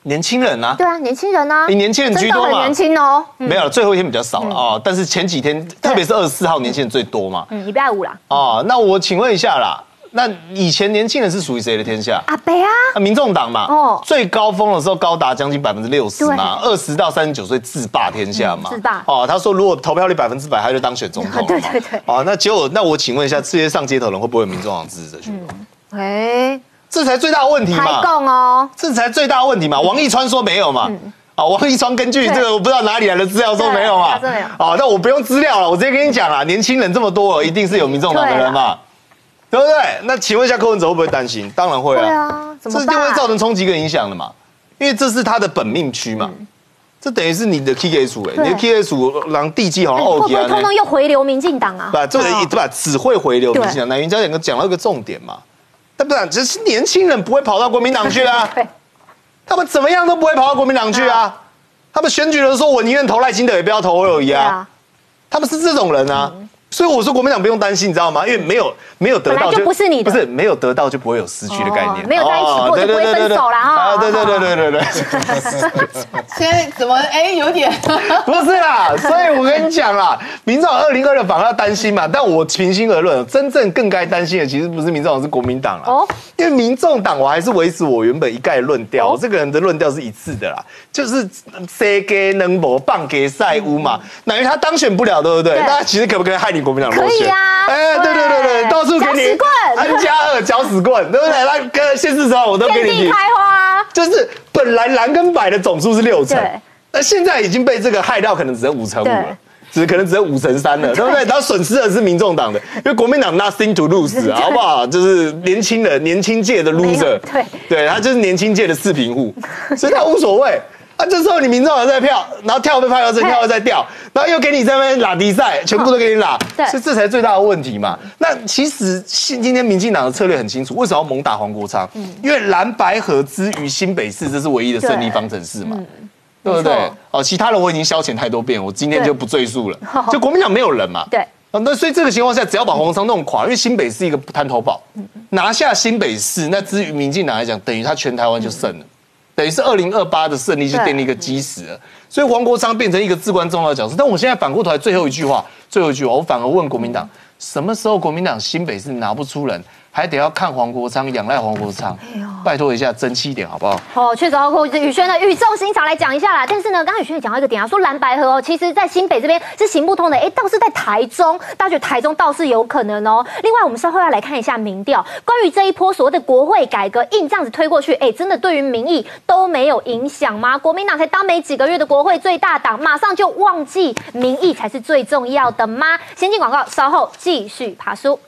年轻人啊。对啊，年轻人啊，以年轻人居多嘛年轻哦。嗯没有，最后一天比较少了哦，但是前几天，特别是二十四号，年轻人最多嘛。嗯，礼拜五啦。哦，那我请问一下啦，那以前年轻人是属于谁的天下？阿北啊，啊，民众党嘛。哦最高峰的时候高达将近百分之六十嘛，二十到三十九岁自霸天下嘛。嗯自霸哦，他说如果投票率百分之百，他就当选总统了对嘛。对对。哦，那结果，那我请问一下，世界上街头人会不会有民众党支持者群？哎，这才最大的问题台嘛。共哦，这才最大的问题嘛。王一川说没有嘛。啊，王一川根据这个我不知道哪里来的资料说没有嘛对他说没有。哦，那我不用资料了，我直接跟你讲啊，年轻人这么多，一定是有民众党的人嘛，对不对？那请问一下柯文哲会不会担心？当然会对啊，啊，怎这一定？会造成冲击跟影响的嘛，因为这是他的本命区嘛。这等于是你的 K K 组哎，你的 K K 组让地基好像会 O 不 K 啊会通通又回流民进党啊？对吧，这个哦对吧？只会回流民进对党。那云家两个讲到一个重点嘛，但不然，只是年轻人不会跑到国民党去啊。他们怎么样都不会跑到国民党去啊。他们选举的时候，我宁愿投赖清德，也不要投侯友谊啊。他们是这种人啊。所以我说国民党不用担心，你知道吗？因为没有没有得到就不是你的不是没有得到就不会有失去的概念，哦没有在一起过哦就不会分手啦哈啊，对对对对对对。现在怎么哎有点 不是啦，所以我跟你讲啦，民众二零二六反而要担心嘛。但我平心而论，真正更该担心的其实不是民众党，是国民党啦。哦因为民众党我还是维持我原本一概论调，我这个人的论调是一致的啦，就是谁给能谋棒给塞乌嘛，等于他当选不了，对不对？对那其实可不可以害你国民党落选？可以啊哎，对对对对，对到处给你棍安家二搅屎棍，对不对？那跟县市长我都给你开花啊。就是本来蓝跟白的总数是六成对，那现在已经被这个害到，可能只剩五成五了。只可能只有五成三了，对不对？然后损失的是民众党的，因为国民党 nothing to lose，好不好？就是年轻人、年轻界的 loser，对对，他就是年轻界的四平户，所以他无所谓。啊，这时候你民众党在票，然后跳被拍到这，跳又再掉，然后又给你在那边拉迪赛，全部都给你拉，对所以这才是最大的问题嘛。那其实今今天民进党的策略很清楚，为什么要猛打黄国昌？因为蓝白合资于新北市，这是唯一的胜利方程式嘛。对不对？哦，其他人我已经消遣太多遍，我今天就不赘述了。就国民党没有人嘛。对。哦，那所以这个情况下，只要把黄国昌弄垮，因为新北是一个滩头堡，拿下新北市，那至于民进党来讲，等于他全台湾就胜了，等于是二零二八的胜利就奠定一个基石了。所以黄国昌变成一个至关重要的角色。但我现在反过头来，最后一句话，最后一句话，我反而问国民党，什么时候国民党新北市拿不出人，还得要看黄国昌，仰赖黄国昌？拜托一下，争气一点好不好？哦，确实包括宇轩的语重心长来讲一下啦。但是呢，刚刚宇轩也讲到一个点啊，说蓝白河哦，其实在新北这边是行不通的。哎，倒是在台中，大家觉得台中倒是有可能哦。另外，我们稍后要来看一下民调，关于这一波所谓的国会改革，硬这样子推过去，哎，真的对于民意都没有影响吗？国民党才当没几个月的国会最大党，马上就忘记民意才是最重要的吗？先进广告，稍后继续爬书。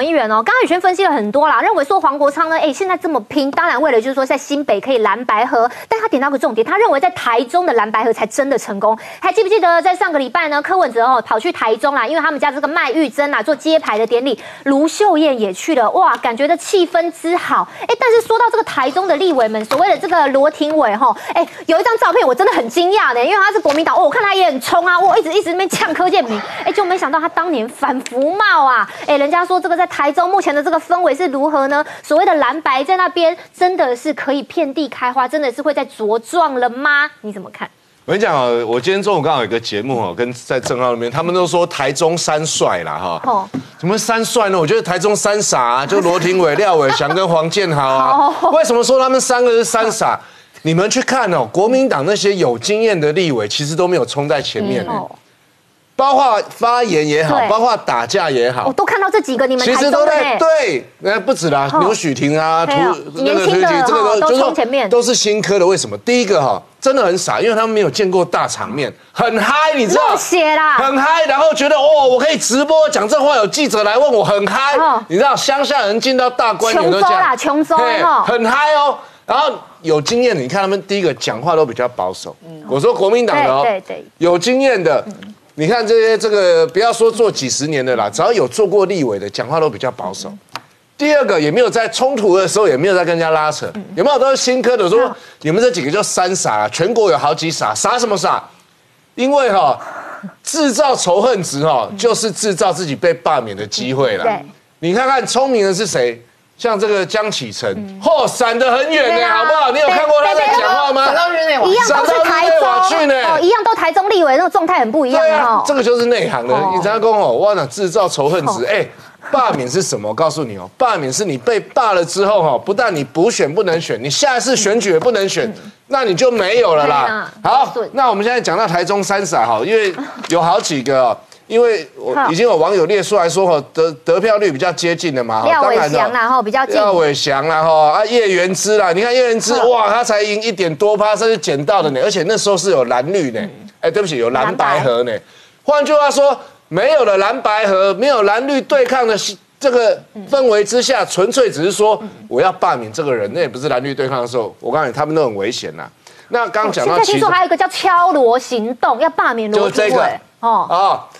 想要问一下永红议员哦，刚刚宇轩分析了很多啦，认为说黄国昌呢，哎，现在这么拼，当然为了就是说在新北可以蓝白合，但他点到个重点，他认为在台中的蓝白合才真的成功。还记不记得在上个礼拜呢，柯文哲哦跑去台中啦，因为他们家这个麦玉珍啊做揭牌的典礼，卢秀燕也去了，哇，感觉的气氛之好。哎，但是说到这个台中的立委们，所谓的这个罗廷伟哈，哎，有一张照片我真的很惊讶的，因为他是国民党，哦，我看他也很冲啊，我一直一直那边呛柯建明，哎，就没想到他当年反服贸啊，哎，人家说这个在台中目前的这个氛围是如何呢？所谓的蓝白在那边真的是可以遍地开花，真的是会在茁壮了吗？你怎么看？我跟你讲哦，我今天中午刚好有一个节目哦，跟在正浩那边，他们都说台中三帅啦哈。哦，怎么三帅呢？我觉得台中三傻、啊，就罗廷伟、廖伟翔跟黄建豪啊。为什么说他们三个是三傻？你们去看哦，国民党那些有经验的立委，其实都没有冲在前面呢。包括发言也好，包括打架也好我，都看到这几个你们其实都。在对，那不止啦，哦刘许婷啊，涂对啊年轻的这个都是前面都是新科的。为什么？第一个哈，真的很傻，因为他们没有见过大场面，很嗨，你知道？热血啦很嗨，然后觉得哦，我可以直播讲这话，有记者来问我，很嗨。你知道，乡下人进到大观园都这样，哦琼州啦琼州嘿哦很嗨哦。然后有经验的，你看他们第一个讲话都比较保守。我说国民党的哦，对对对有经验的，你看这些这个不要说做几十年的啦，只要有做过立委的，讲话都比较保守。第二个也没有在冲突的时候，也没有在跟人家拉扯，有没有？都是新科的说，你们这几个叫三傻啊，全国有好几傻，傻什么傻？因为哈、制造仇恨值哈、就是制造自己被罢免的机会了。对你看看聪明的是谁？像这个江启臣，嚯、闪得很远呢，啊好不好？你有看过他在讲话吗？一样都是台中呢。哦，一样都台中立委，那个状态很不一样对啊哦，。这个就是内行的。哦你常讲哦，哇，那制造仇恨值哦，哎。罢免是什么？我告诉你哦，罢免是你被罢了之后哈，不但你补选不能选，你下一次选举也不能选，那你就没有了啦。好，那我们现在讲到台中三傻哈，因为有好几个哦，因为我已经有网友列出来说哈，得得票率比较接近的嘛，廖伟哦翔啦，哈，比较近。廖伟翔啦，哈啊叶元之啦，你看叶元之嗯哇，他才赢一点多趴，这是捡到的呢，而且那时候是有蓝绿呢，哎，对不起，有蓝白河呢。换句话说，没有了蓝白河，没有蓝绿对抗的这个氛围之下，纯粹只是说我要罢免这个人，那也不是蓝绿对抗的时候，我告诉你，他们都很危险呐。那刚刚讲到听说还有一个叫敲锣行动，要罢免罗就这个廷伟哦。啊。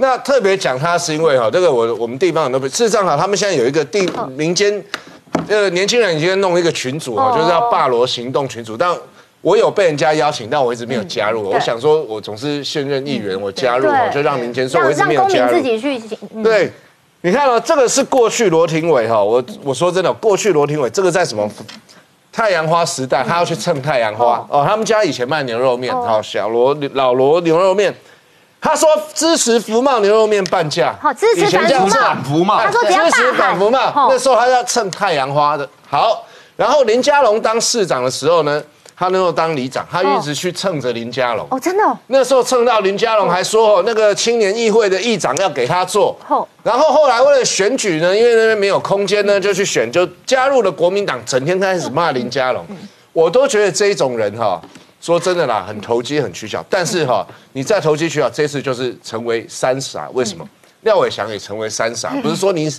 那特别讲他是因为哈，这个我我们地方很多，事实上哈，他们现在有一个地民间，呃，年轻人已经弄一个群组哈，哦就是要霸罗行动群组，但。我有被人家邀请，但我一直没有加入。嗯我想说，我总是现任议员，我加入就让民间说，我一直没有加入自。己去。嗯，对，你看哦，这个是过去罗廷伟哈，我我说真的，过去罗廷伟这个在什么太阳花时代，他要去蹭太阳花哦。他们家以前卖牛肉面，好小罗老罗牛肉面。他说支持福茂牛肉面半价，好支持以前叫反福茂哎他说只要支持反福茂，哦那时候他要蹭太阳花的。好，然后林佳龙当市长的时候呢，他那时候当里长，他一直去蹭着林佳龙。哦，真的哦。那时候蹭到林佳龙还说哦，那个青年议会的议长要给他做。后然后后来为了选举呢，因为那边没有空间呢，就去选，就加入了国民党，整天开始骂林佳龙。我都觉得这一种人哈，说真的啦，很投机，很取巧。但是哈，你再投机取巧，这次就是成为三傻。为什么？廖伟翔也成为三傻，不是说你。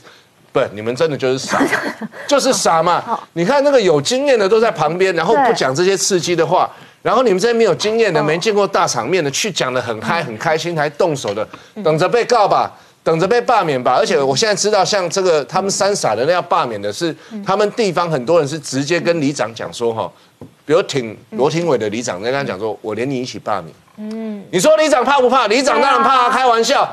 不，你们真的就是傻，就是傻嘛。你看那个有经验的都在旁边，然后不讲这些刺激的话，然后你们这些没有经验的、没见过大场面的，去讲的很嗨、很开心，还动手的，等着被告吧，等着被罢免吧。而且我现在知道，像这个他们三傻的那要罢免的是，他们地方很多人是直接跟里长讲说哈，比如挺罗廷伟的里长在跟他讲说，我连你一起罢免。嗯，你说里长怕不怕？里长当然怕啊，开玩笑。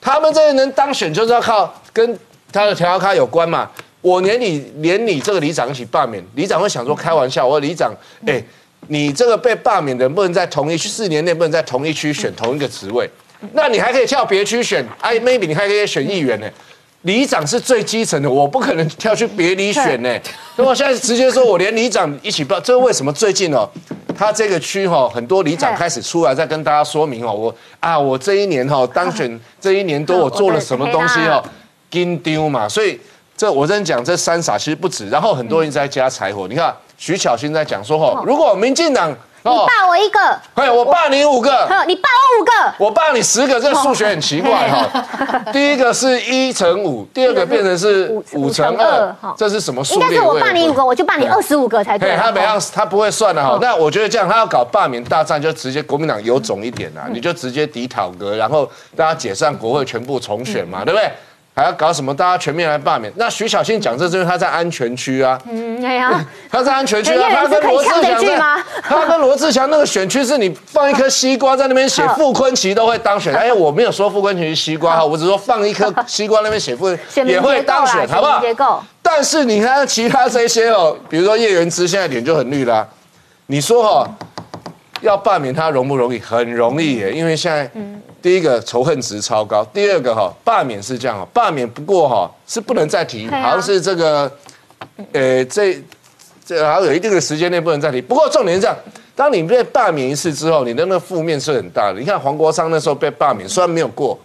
他们这些人当选就是要靠跟他的条卡有关嘛。我连你连你这个里长一起罢免，里长会想说开玩笑，我说里长，哎，你这个被罢免的人不能在同一区四年内不能在同一区选同一个职位，那你还可以跳别区选，哎，maybe 你还可以选议员呢。里长是最基层的，我不可能跳去别里选呢。那我现在直接说，我连里长一起报，这是为什么？最近哦，他这个区哈、很多里长开始出来在跟大家说明哦，我啊，我这一年哈、当选这一年多，我做了什么东西哦，金丢嘛，所以这我真讲这三傻其实不止，然后很多人在加柴火。你看徐巧芯在讲说哦，如果民进党你罢我一个，哎，我罢你五个，呵你罢我五个，我罢你十个，这数学很奇怪哈。第一个是一乘五，第二个变成是五乘二，这是什么数列？应该是我罢你五个，我就罢你二十五个才对。他没样他不会算的哈。那我觉得这样，他要搞罢免大战，就直接国民党有种一点啊，你就直接抵讨格，然后大家解散国会，全部重选嘛，对不对？还要搞什么？大家全面来罢免？那徐小庆讲这，就是他在安全区啊。嗯，哎呀，他在安全区他跟罗志祥在吗？他跟罗志祥那个选区是你放一颗西瓜在那边写，傅昆奇都会当选。哎，我没有说傅昆奇是西瓜哈，我只说放一颗西瓜那边写傅也会当选，好不好？结构。但是你看其他这些哦，比如说叶元之现在脸就很绿啦，你说哈要罢免他容不容易？很容易耶，因为现在第一个仇恨值超高，第二个哈罢免是这样哦，罢免不过哈是不能再提，好像是这个呃这这还有一定的时间内不能再提。不过重点是这样，当你被罢免一次之后，你的那个负面是很大的。你看黄国昌那时候被罢免，虽然没有过，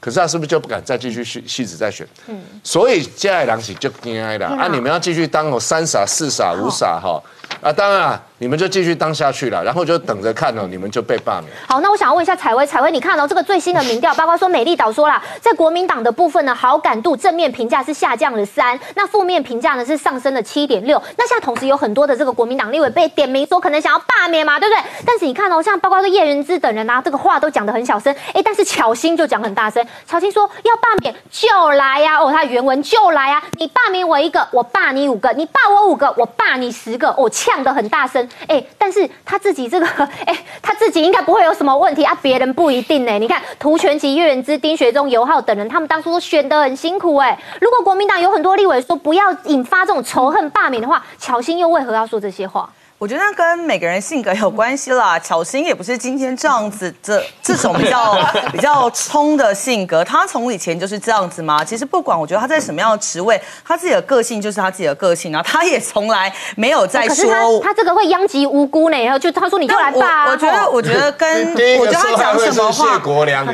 可是他是不是就不敢再继续续续子再选？嗯，所以接下来两起就惊了嗯啊！你们要继续当哦三傻四傻五傻哈啊！当然啊，你们就继续当下去了，然后就等着看哦，你们就被罢免。好，那我想要问一下彩薇，彩薇，你看到、这个最新的民调，包括说美丽岛说啦，在国民党的部分呢，好感度正面评价是下降了三，那负面评价呢是上升了七点六。那现在同时有很多的这个国民党立委被点名说可能想要罢免嘛，对不对？但是你看哦，像包括说叶元之等人啊，这个话都讲得很小声，哎，但是巧心就讲很大声，巧心说要罢免就来呀、哦，他原文就来呀、你罢免我一个，我罢你五个，你罢我五个，我罢你十个，哦，呛得很大声，哎，但是他自己这个，哎，他自己应该不会有什么问题啊，别人不一定呢。你看涂全吉、岳元之、丁学忠、尤浩等人，他们当初都选得很辛苦哎。如果国民党有很多立委说不要引发这种仇恨罢免的话，乔欣又为何要说这些话？我觉得跟每个人性格有关系啦。巧心也不是今天这样子，这 这种比较 比较冲的性格，他从以前就是这样子嘛。其实不管我觉得他在什么样的职位，他自己的个性就是他自己的个性啊。他也从来没有在说他他这个会殃及无辜呢，然后就他说你就来吧、啊。我我觉得，我觉得跟 我觉得他讲什么话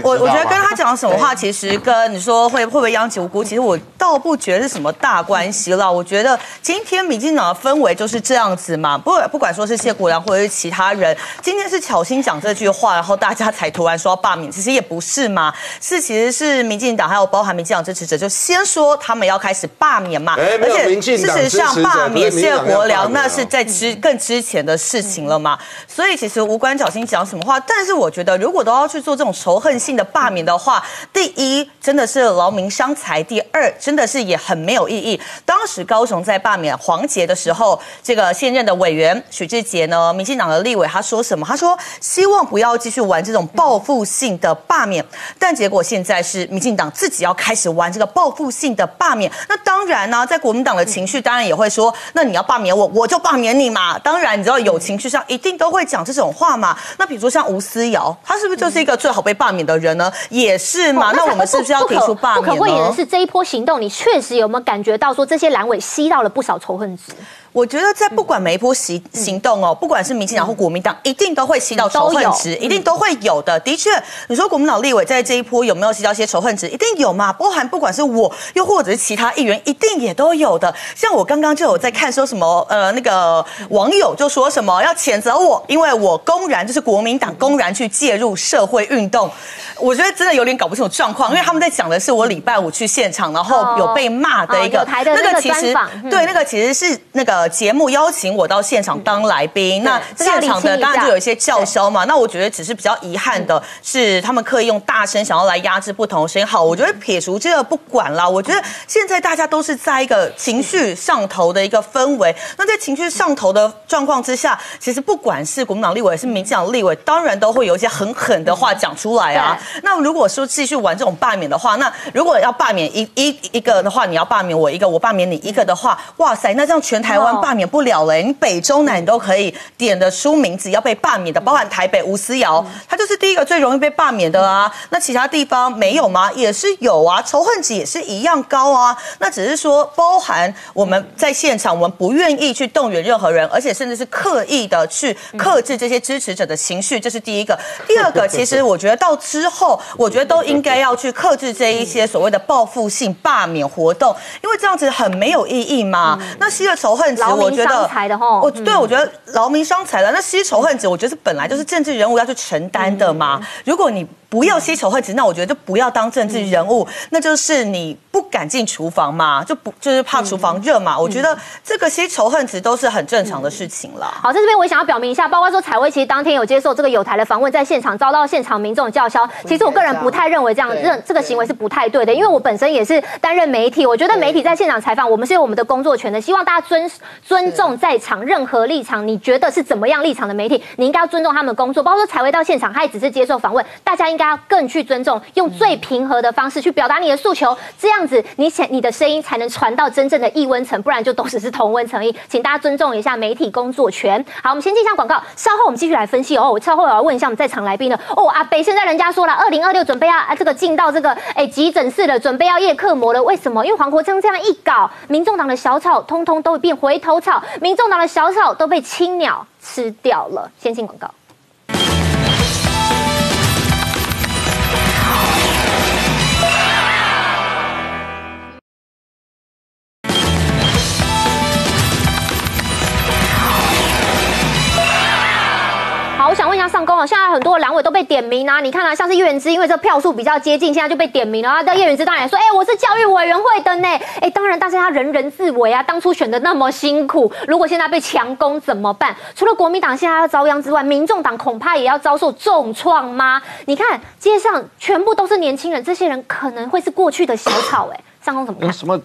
我我觉得跟他讲什么话，其实跟你说会会不会殃及无辜，其实我倒不觉得是什么大关系了。我觉得今天民进党的氛围就是这样子嘛，不不管说是谢国良或者是其他人，今天是巧心讲这句话，然后大家才突然说要罢免，其实也不是嘛，是其实是民进党还有包含民进党支持者就先说他们要开始罢免嘛，哎没有民进党事实上罢免谢国良那是在之更之前的事情了嘛，所以其实无关巧心讲什么话，但是我觉得如果都要去做这种仇恨性的罢免的话，第一真的是劳民伤财，第二真的是也很没有意义。当时高雄在罢免黄杰的时候，这个现任的委员许志杰呢，民进党的立委他说什么？他说希望不要继续玩这种报复性的罢免，但结果现在是民进党自己要开始玩这个报复性的罢免。那当然呢、在国民党的情绪当然也会说，那你要罢免我，我就罢免你嘛。当然，你知道有情绪上一定都会讲这种话嘛。那比如说像吴思瑶，他是不是就是一个最好被罢免的人呢？也是嘛。那我们是不是要提出罢免不可？讳言的是，这一波行动，你确实有没有感觉到说这些蓝委吸到了不少仇恨值？我觉得在不管每一波行行动哦，不管是民进党或国民党，一定都会吸到仇恨值，一定都会有的。的确，你说国民党立委在这一波有没有吸到一些仇恨值？一定有嘛，包含不管是我，又或者是其他议员，一定也都有的。像我刚刚就有在看说什么，呃，那个网友就说什么要谴责我，因为我公然就是国民党公然去介入社会运动，我觉得真的有点搞不清楚状况，因为他们在讲的是我礼拜五去现场，然后有被骂的一个、那个其实嗯。对那个其实是那个节目邀请我到现场当来宾，那现场的当然就有一些叫嚣嘛。那我觉得只是比较遗憾的是，他们刻意用大声想要来压制不同的声音。好，我觉得撇除这个不管啦，我觉得现在大家都是在一个情绪上头的一个氛围。那在情绪上头的状况之下，其实不管是国民党立委还是民进党立委，当然都会有一些很狠的话讲出来啊。那如果说继续玩这种罢免的话，那如果要罢免一一一个的话，你要罢免我一个，我罢免你一个的话，哇塞，那这样全台湾罢免不了嘞、你北中南你都可以点的出名字要被罢免的，包含台北吴思瑶，他就是第一个最容易被罢免的啊。那其他地方没有吗？也是有啊，仇恨值也是一样高啊。那只是说，包含我们在现场，我们不愿意去动员任何人，而且甚至是刻意的去克制这些支持者的情绪，这是第一个。第二个，其实我觉得到之后，我觉得都应该要去克制这一些所谓的报复性罢免活动，因为这样子很没有意义嘛。那吸了仇恨值，劳民我觉得伤财的吼我嗯对我觉得劳民伤财了。那吸仇恨值，我觉得是本来就是政治人物要去承担的嘛。如果你不要吸仇恨值，那我觉得就不要当政治人物，那就是你不敢进厨房嘛，就不就是怕厨房热嘛。我觉得这个吸仇恨值都是很正常的事情啦。好，在这边我也想要表明一下，包括说彩薇其实当天有接受这个有台的访问，在现场遭到现场民众的叫嚣。其实我个人不太认为这样认这个行为是不太对的，因为我本身也是担任媒体，我觉得媒体在现场采访，我们是有我们的工作权的，希望大家尊尊重在场任何立场，你觉得是怎么样立场的媒体，你应该要尊重他们的工作。包括说彩薇到现场，她也只是接受访问，大家应该。该要更去尊重，用最平和的方式去表达你的诉求，这样子你想你的声音才能传到真正的异温层，不然就都只是同温层。请大家尊重一下媒体工作权。好，我们先进一下广告，稍后我们继续来分析哦。我稍后我要问一下我们在场来宾了哦，阿北，现在人家说了，二零二六准备要啊这个进到这个哎急诊室了，准备要夜克膜了，为什么？因为黄国昌这样一搞，民众党的小草通通都会变回头草，民众党的小草都被青鸟吃掉了。先进广告。现在很多两委都被点名啊，你看啊，像是叶元之，因为这票数比较接近，现在就被点名了啊。叶元之当然说，哎、我是教育委员会的呢，哎、当然大家人人自危啊，当初选的那么辛苦，如果现在被强攻怎么办？除了国民党现在要遭殃之外，民众党恐怕也要遭受重创吗？你看街上全部都是年轻人，这些人可能会是过去的小草、哎，上公怎么看？什么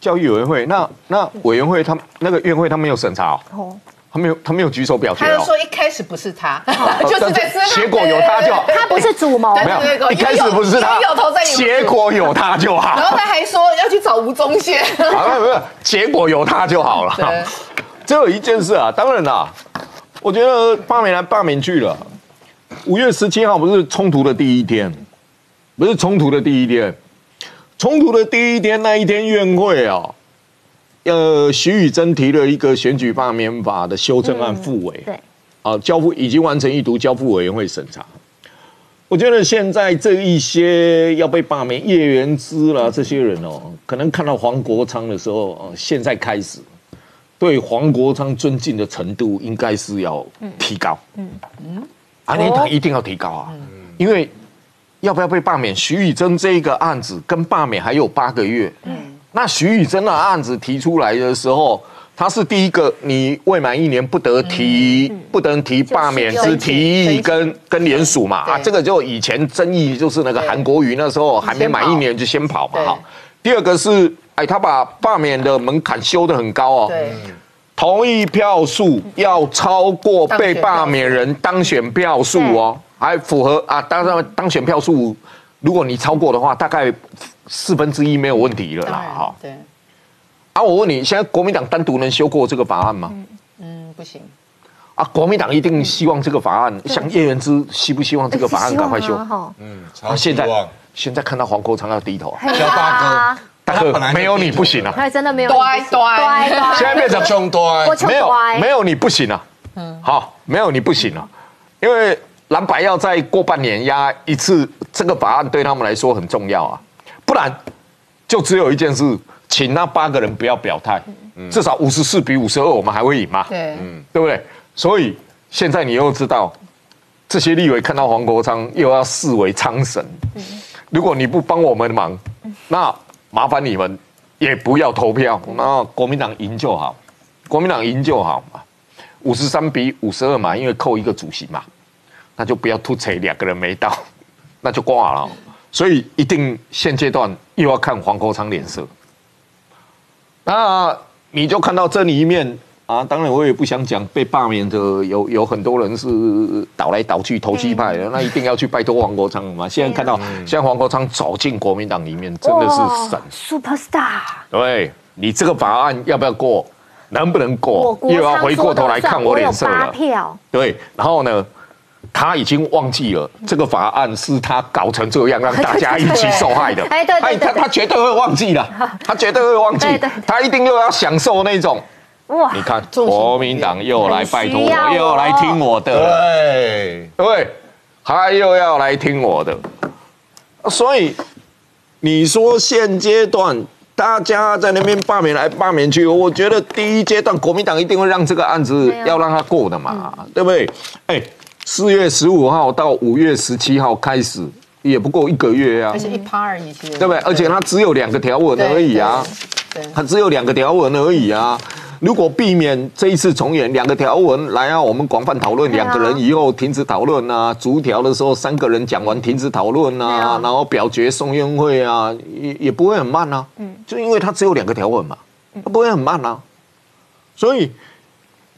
教育委员会？那那委员会他那个院会他没有审查，哦，他没有他没有举手表决哦。他就说一开始不是他，就是在私结果有他就好他不是主谋，没有，一开始不是他因为有头在，结果有他就好。然后他还说要去找吴宗宪，啊，没有没有，结果有他就好了对。只有一件事啊，当然啦，我觉得罢免来罢免去了。五月十七号不是冲突的第一天，不是冲突的第一天，冲突的第一天那一天院会啊，呃，徐宇珍提了一个选举罢免法的修正案复委，对，啊，交付已经完成一读，交付委员会审查。我觉得现在这一些要被罢免叶元之啦这些人哦，可能看到黄国昌的时候，哦，现在开始对黄国昌尊敬的程度应该是要提高。嗯。嗯，啊，那党一定要提高啊，因为要不要被罢免，徐宇珍这一个案子跟罢免还有八个月。嗯，那徐宇珍的案子提出来的时候，他是第一个，你未满一年不得提，不得提罢免之提议跟跟联署嘛啊，这个就以前争议就是那个韩国瑜那时候还没满一年就先跑嘛哈。第二个是，哎，他把罢免的门槛修得很高哦。对，同意票数要超过被罢免人当选票数哦，还符合啊，当然当选票数，如果你超过的话，大概四分之一没有问题了啦，哈。对，啊，我问你，现在国民党单独能修过这个法案吗？嗯，不行，啊，国民党一定希望这个法案，像叶元之希不希望这个法案赶快修？嗯，啊，现在现在看到黄国昌要低头啊，叫大哥，大哥没有你不行啊，他真的没有对对对对，现在变成穷多我穷没有没有你不行啊，嗯。好，没有你不行啊，因为蓝白要再过半年压一次这个法案对他们来说很重要啊，不然就只有一件事，请那八个人不要表态，至少五十四比五十二，我们还会赢嘛，对，嗯，对不对？所以现在你又知道，这些立委看到黄国昌又要视为昌神，如果你不帮我们忙，那麻烦你们也不要投票，那国民党赢就好，国民党赢就好嘛，五十三比五十二嘛，因为扣一个主席嘛，那就不要突锤两个人没到，那就挂了。所以一定现阶段又要看黄国昌脸色。那你就看到这里一面啊，当然我也不想讲被罢免的有有很多人是倒来倒去投机派的，那一定要去拜托黄国昌嘛。现在看到现在黄国昌走进国民党里面，真的是神。superstar。对你这个法案要不要过，能不能我过，又要回过头来看我脸色了。票，对，然后呢，他已经忘记了这个法案是他搞成这样，让 大家一起受害的。哎对对对他他他绝对会忘记的，他绝对会忘记他一定又要享受那种。哇。你看，国民党又来拜托我，又要来听我的，对。对，他又要来听我的，所以你说现阶段大家在那边罢免来罢免去，我觉得第一阶段国民党一定会让这个案子要让他过的嘛，对不对？哎，四月十五号到五月十七号开始，也不够一个月啊而，且一趴而已，对不对？而且它只有两个条文而已啊，它只有两个条文而已啊。如果避免这一次重演两个条文来啊，我们广泛讨论，两个人以后停止讨论啊，逐条的时候三个人讲完停止讨论对啊啊，然后表决送院会啊，也也不会很慢啊。嗯就因为它只有两个条文嘛，它不会很慢啊。所以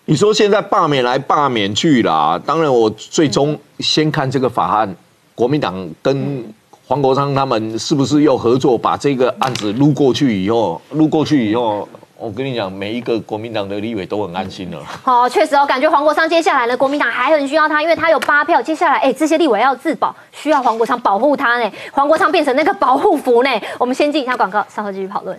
你说现在罢免来罢免去啦，当然我最终先看这个法案国民党跟黄国昌他们是不是又合作，把这个案子撸过去以后，撸过去以后，我跟你讲，每一个国民党的立委都很安心了。好，确实哦，感觉黄国昌接下来呢，国民党还很需要他，因为他有八票。接下来，哎，这些立委要自保，需要黄国昌保护他呢。黄国昌变成那个保护符呢。我们先进一下广告，稍后继续讨论。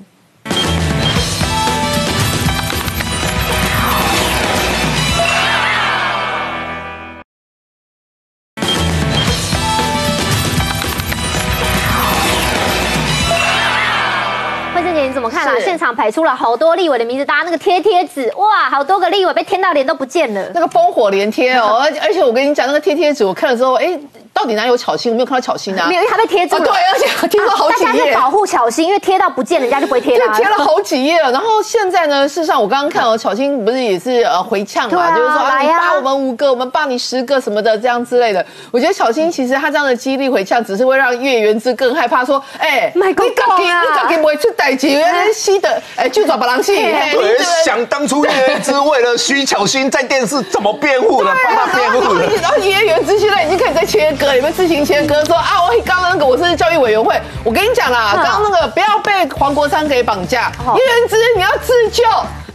惠珍姐，你怎么看啊？现场排出了好多立委的名字，大家那个贴贴纸，哇，好多个立委被贴到脸都不见了。那个烽火连天哦，而且而且我跟你讲，那个贴贴纸我看了之后，哎，到底哪有巧心？我没有看到巧心啊，没有，因为他被贴住了。啊对，而且贴了好几页大家是。保护巧心，因为贴到不见，人家就不会贴对了。，贴了好几页了。然后现在呢，事实上我刚刚看哦，巧心不是也是呃回呛嘛，啊就是说啊，你霸我们五个，我们霸你十个什么的这样之类的。我觉得巧心其实他这样的激励回呛，只是会让岳元之更害怕，说，哎，你卖公自己啊你搞给不会出代志，原来吸的，哎，就抓把狼戏。对，想当初叶元之为了徐巧心在电视怎么辩护了，帮他辩护的。然后叶元之现在已经可以在切割，你们自行切割说啊，我刚刚那个我是教育委员会，我跟你讲啦，嗯刚刚那个不要被黄国昌给绑架，叶元之你要自救。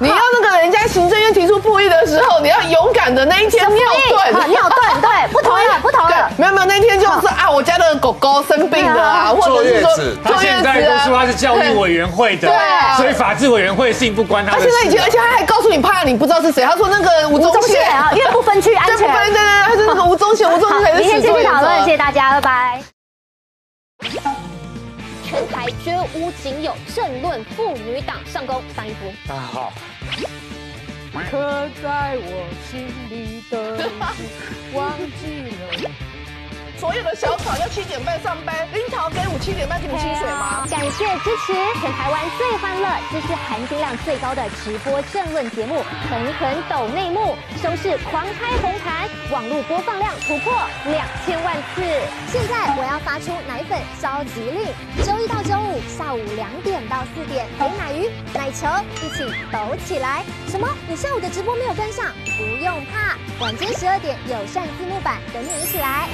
你要那个人家行政院提出复议的时候，你要勇敢的那一天尿遁，好尿遁对不同了不同了对没有没有，那天就是啊，我家的狗狗生病了啊，或者是说他现在都说他是教育委员会的，对啊所以法制委员会的事情不关他。现在已经，而且他还告诉你怕你不知道是谁，他说那个吴宗宪宪啊因为不分区安全对对对对，他是那个吴宗宪，吴宗宪才是明天继续讨论，谢谢大家，拜拜。全台绝无仅有，政论妇女党上攻三一夫。啊好，刻在我心里的字，忘记了。所有的小草要七点半上班，樱桃给我七点半给你薪水吗？感谢支持全台湾最欢乐、知识含金量最高的直播政论节目《狠狠抖内幕》，收视狂开红盘，网络播放量突破两千万次。现在我要发出奶粉召集令，周一到周五下午两点到四点，陪奶鱼、奶球一起抖起来。什么？你下午的直播没有跟上？不用怕，晚间十二点有善字幕版等你一起来。